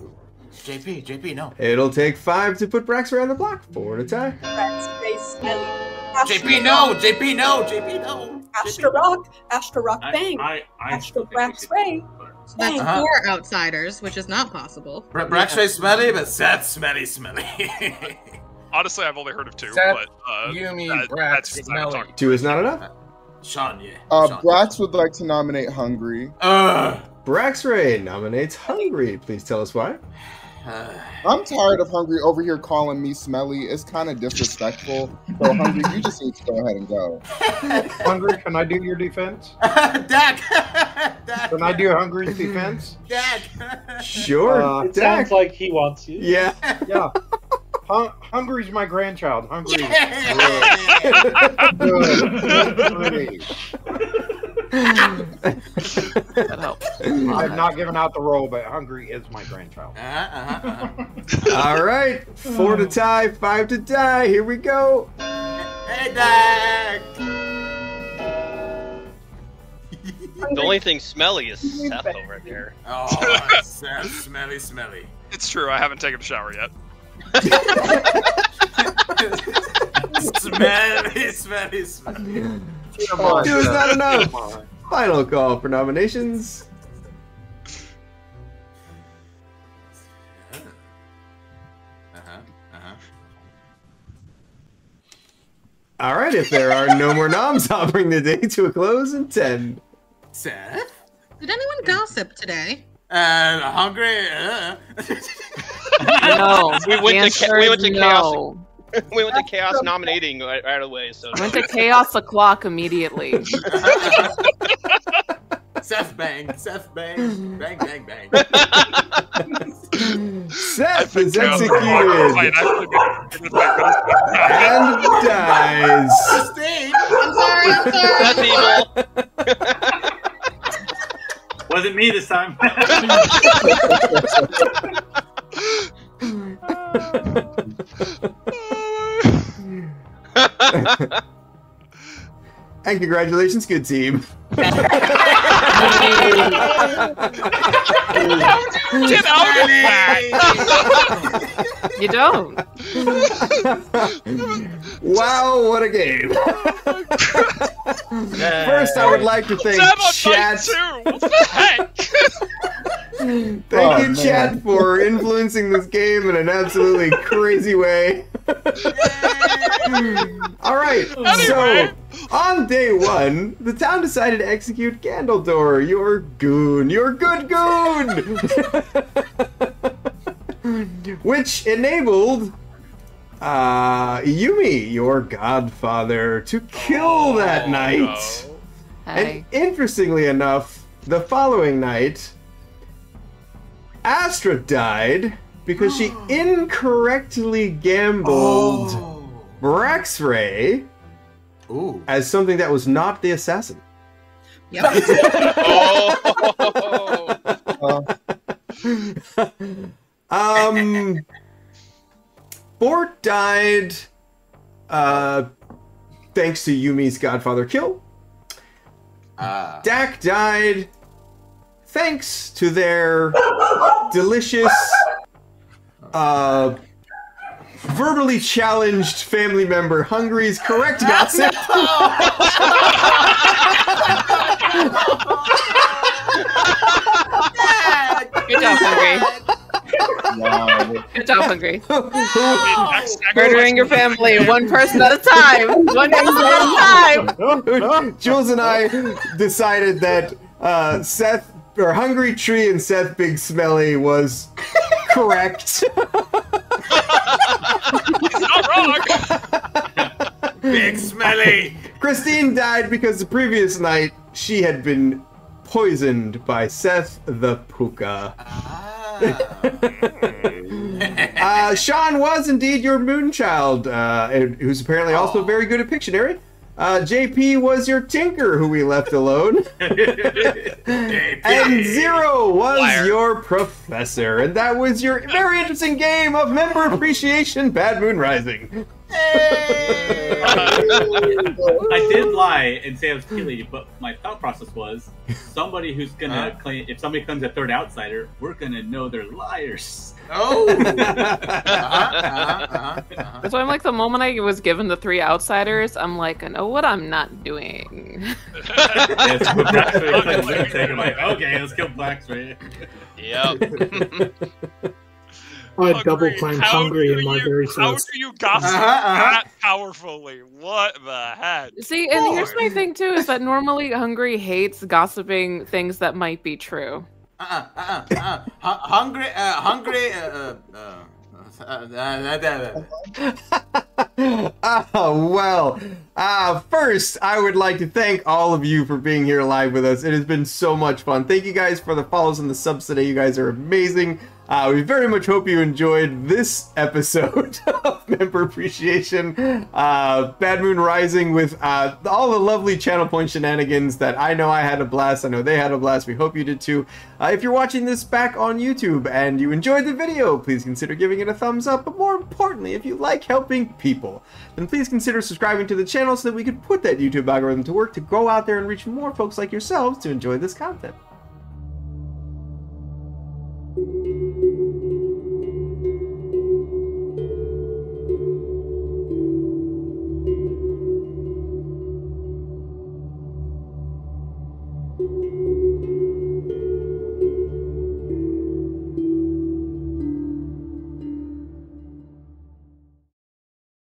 [SPEAKER 8] JP, JP, no.
[SPEAKER 1] It'll take five to put Braxray on the block. Four to tie.
[SPEAKER 9] Braxray
[SPEAKER 8] JP, no. JP, no. JP, no.
[SPEAKER 9] Astra Rock. Astra Rock Bang.
[SPEAKER 13] I, I
[SPEAKER 9] Astra
[SPEAKER 13] still
[SPEAKER 9] Brax Ray.
[SPEAKER 3] So that's
[SPEAKER 8] Uh-huh.
[SPEAKER 3] four outsiders, which is not possible.
[SPEAKER 8] Bra- Braxray smelly, but Seth smelly smelly.
[SPEAKER 5] Honestly, I've only heard of two,
[SPEAKER 12] Seth,
[SPEAKER 5] but uh,
[SPEAKER 12] Yumi,
[SPEAKER 5] that-
[SPEAKER 12] Brax,
[SPEAKER 5] that's
[SPEAKER 12] Smelly.
[SPEAKER 1] Two is not enough.
[SPEAKER 8] Sean, yeah.
[SPEAKER 10] Uh,
[SPEAKER 8] Sean.
[SPEAKER 10] Brax would like to nominate Hungry.
[SPEAKER 8] Uh,
[SPEAKER 1] Brax Ray nominates Hungry. Please tell us why.
[SPEAKER 8] Uh,
[SPEAKER 10] I'm tired of Hungry over here calling me smelly. It's kind of disrespectful. So, Hungry, you just need to go ahead and go.
[SPEAKER 4] Hungry, can I do your defense?
[SPEAKER 8] Dak. Dak.
[SPEAKER 4] Can I do Hungry's defense?
[SPEAKER 8] Dak.
[SPEAKER 1] Sure,
[SPEAKER 4] Uh,
[SPEAKER 2] It
[SPEAKER 1] Dak.
[SPEAKER 2] sounds like he wants you.
[SPEAKER 1] Yeah.
[SPEAKER 4] Yeah. Hun- Hungry's my grandchild. Hungry.
[SPEAKER 8] Yeah.
[SPEAKER 7] That helps.
[SPEAKER 4] I've not given out the role, but Hungry is my grandchild.
[SPEAKER 8] Uh-huh, uh-huh.
[SPEAKER 1] All right. Four to tie, five to die. Here we go.
[SPEAKER 8] Hey, Dak.
[SPEAKER 11] The only thing smelly is Seth over there.
[SPEAKER 8] Oh, Seth, smelly, smelly.
[SPEAKER 5] It's true. I haven't taken a shower yet.
[SPEAKER 8] Smelly, smelly, smelly.
[SPEAKER 4] Come on,
[SPEAKER 1] Two is
[SPEAKER 4] Seth.
[SPEAKER 1] not enough. Final call for nominations.
[SPEAKER 8] Uh-huh, uh-huh.
[SPEAKER 1] All right. If there are no more noms, I'll bring the day to a close in ten.
[SPEAKER 8] Seth?
[SPEAKER 3] Did anyone gossip today?
[SPEAKER 8] Uh, hungry? Uh.
[SPEAKER 7] No.
[SPEAKER 11] We went to cha- we went to chaos.
[SPEAKER 7] no.
[SPEAKER 11] we went to chaos nominating right, right away. So
[SPEAKER 7] Went to chaos o'clock immediately.
[SPEAKER 8] Seth bang, Seth bang, bang, bang, bang.
[SPEAKER 1] Seth is executed
[SPEAKER 5] might actually be- it might be-
[SPEAKER 1] and dies.
[SPEAKER 8] Christine!
[SPEAKER 3] I'm sorry, I'm sorry.
[SPEAKER 11] that's evil.
[SPEAKER 13] Wasn't me this time.
[SPEAKER 1] And congratulations, good team.
[SPEAKER 5] Get out of!
[SPEAKER 7] You don't.
[SPEAKER 1] wow, what a game. Oh First, I would like to thank
[SPEAKER 5] Sam on
[SPEAKER 1] chat.
[SPEAKER 5] two. What the heck?
[SPEAKER 1] Thank
[SPEAKER 10] Oh,
[SPEAKER 1] you,
[SPEAKER 10] man.
[SPEAKER 1] chat, for influencing this game in an absolutely crazy way. All right, so on day one, the town decided to execute Gandaldor, your goon, your good goon, which enabled uh, Yumi, your godfather, to kill that night.
[SPEAKER 7] Hey.
[SPEAKER 1] And interestingly enough, the following night, Astra died because she incorrectly gambled
[SPEAKER 8] Oh.
[SPEAKER 1] Braxray
[SPEAKER 8] Ooh.
[SPEAKER 1] as something that was not the assassin.
[SPEAKER 3] Yep.
[SPEAKER 11] Oh.
[SPEAKER 1] um, Bort died uh, thanks to Yumi's Godfather kill.
[SPEAKER 8] Ah.
[SPEAKER 1] Dak died thanks to their delicious, uh, verbally challenged family member Hungry's correct gossip.
[SPEAKER 7] Good job, Hungry.
[SPEAKER 10] Wow.
[SPEAKER 7] Good job, Hungry.
[SPEAKER 5] Next- next
[SPEAKER 7] Murdering your family, one person at a time. One person at a time.
[SPEAKER 1] Jules and I decided that uh, Seth or Hungry Tree and Seth Big Smelly was correct.
[SPEAKER 5] not wrong.
[SPEAKER 8] Big smelly.
[SPEAKER 1] Christine died because the previous night she had been poisoned by Seth the Pukka. uh, Sean was indeed your moonchild, uh, and who's apparently also very good at Pictionary. Uh, JP was your tinker, who we left alone. and Zero was
[SPEAKER 5] Liar.
[SPEAKER 1] your professor, and that was your very interesting game of member appreciation, Bad Moon Rising.
[SPEAKER 13] I did lie and say I was kill lady, but my thought process was somebody who's gonna
[SPEAKER 8] Uh-huh.
[SPEAKER 13] claim if somebody comes a third outsider, we're gonna know they're liars.
[SPEAKER 8] Oh. Uh-huh, uh-huh, uh-huh.
[SPEAKER 7] That's why I'm like, the moment I was given the three outsiders, I'm like, I know what I'm not doing.
[SPEAKER 13] Yes, Braxray like. I'm like, okay, let's kill Braxray.
[SPEAKER 11] Yep.
[SPEAKER 14] I double claimed hungry in my very
[SPEAKER 5] How
[SPEAKER 14] first.
[SPEAKER 5] do you gossip
[SPEAKER 8] Uh-huh, uh-huh.
[SPEAKER 5] that powerfully? What the heck?
[SPEAKER 7] See, and here's my thing too: is that normally Hungry hates gossiping things that might be true.
[SPEAKER 8] Uh-uh, uh-uh, uh-uh. Hungry, uh, hungry, uh, uh, uh, uh, uh, uh,
[SPEAKER 1] oh, well. Uh, first, I would like to thank all of you for being here live with us. It has been so much fun. Thank you guys for the follows and the subs today. You guys are amazing. Uh, we very much hope you enjoyed this episode of Member Appreciation. Uh, Bad Moon Rising with uh, all the lovely channel point shenanigans that I know I had a blast. I know they had a blast. We hope you did too. Uh, if you're watching this back on YouTube and you enjoyed the video, please consider giving it a thumbs up. But more importantly, if you like helping people, then please consider subscribing to the channel so that we could put that YouTube algorithm to work to go out there and reach more folks like yourselves to enjoy this content.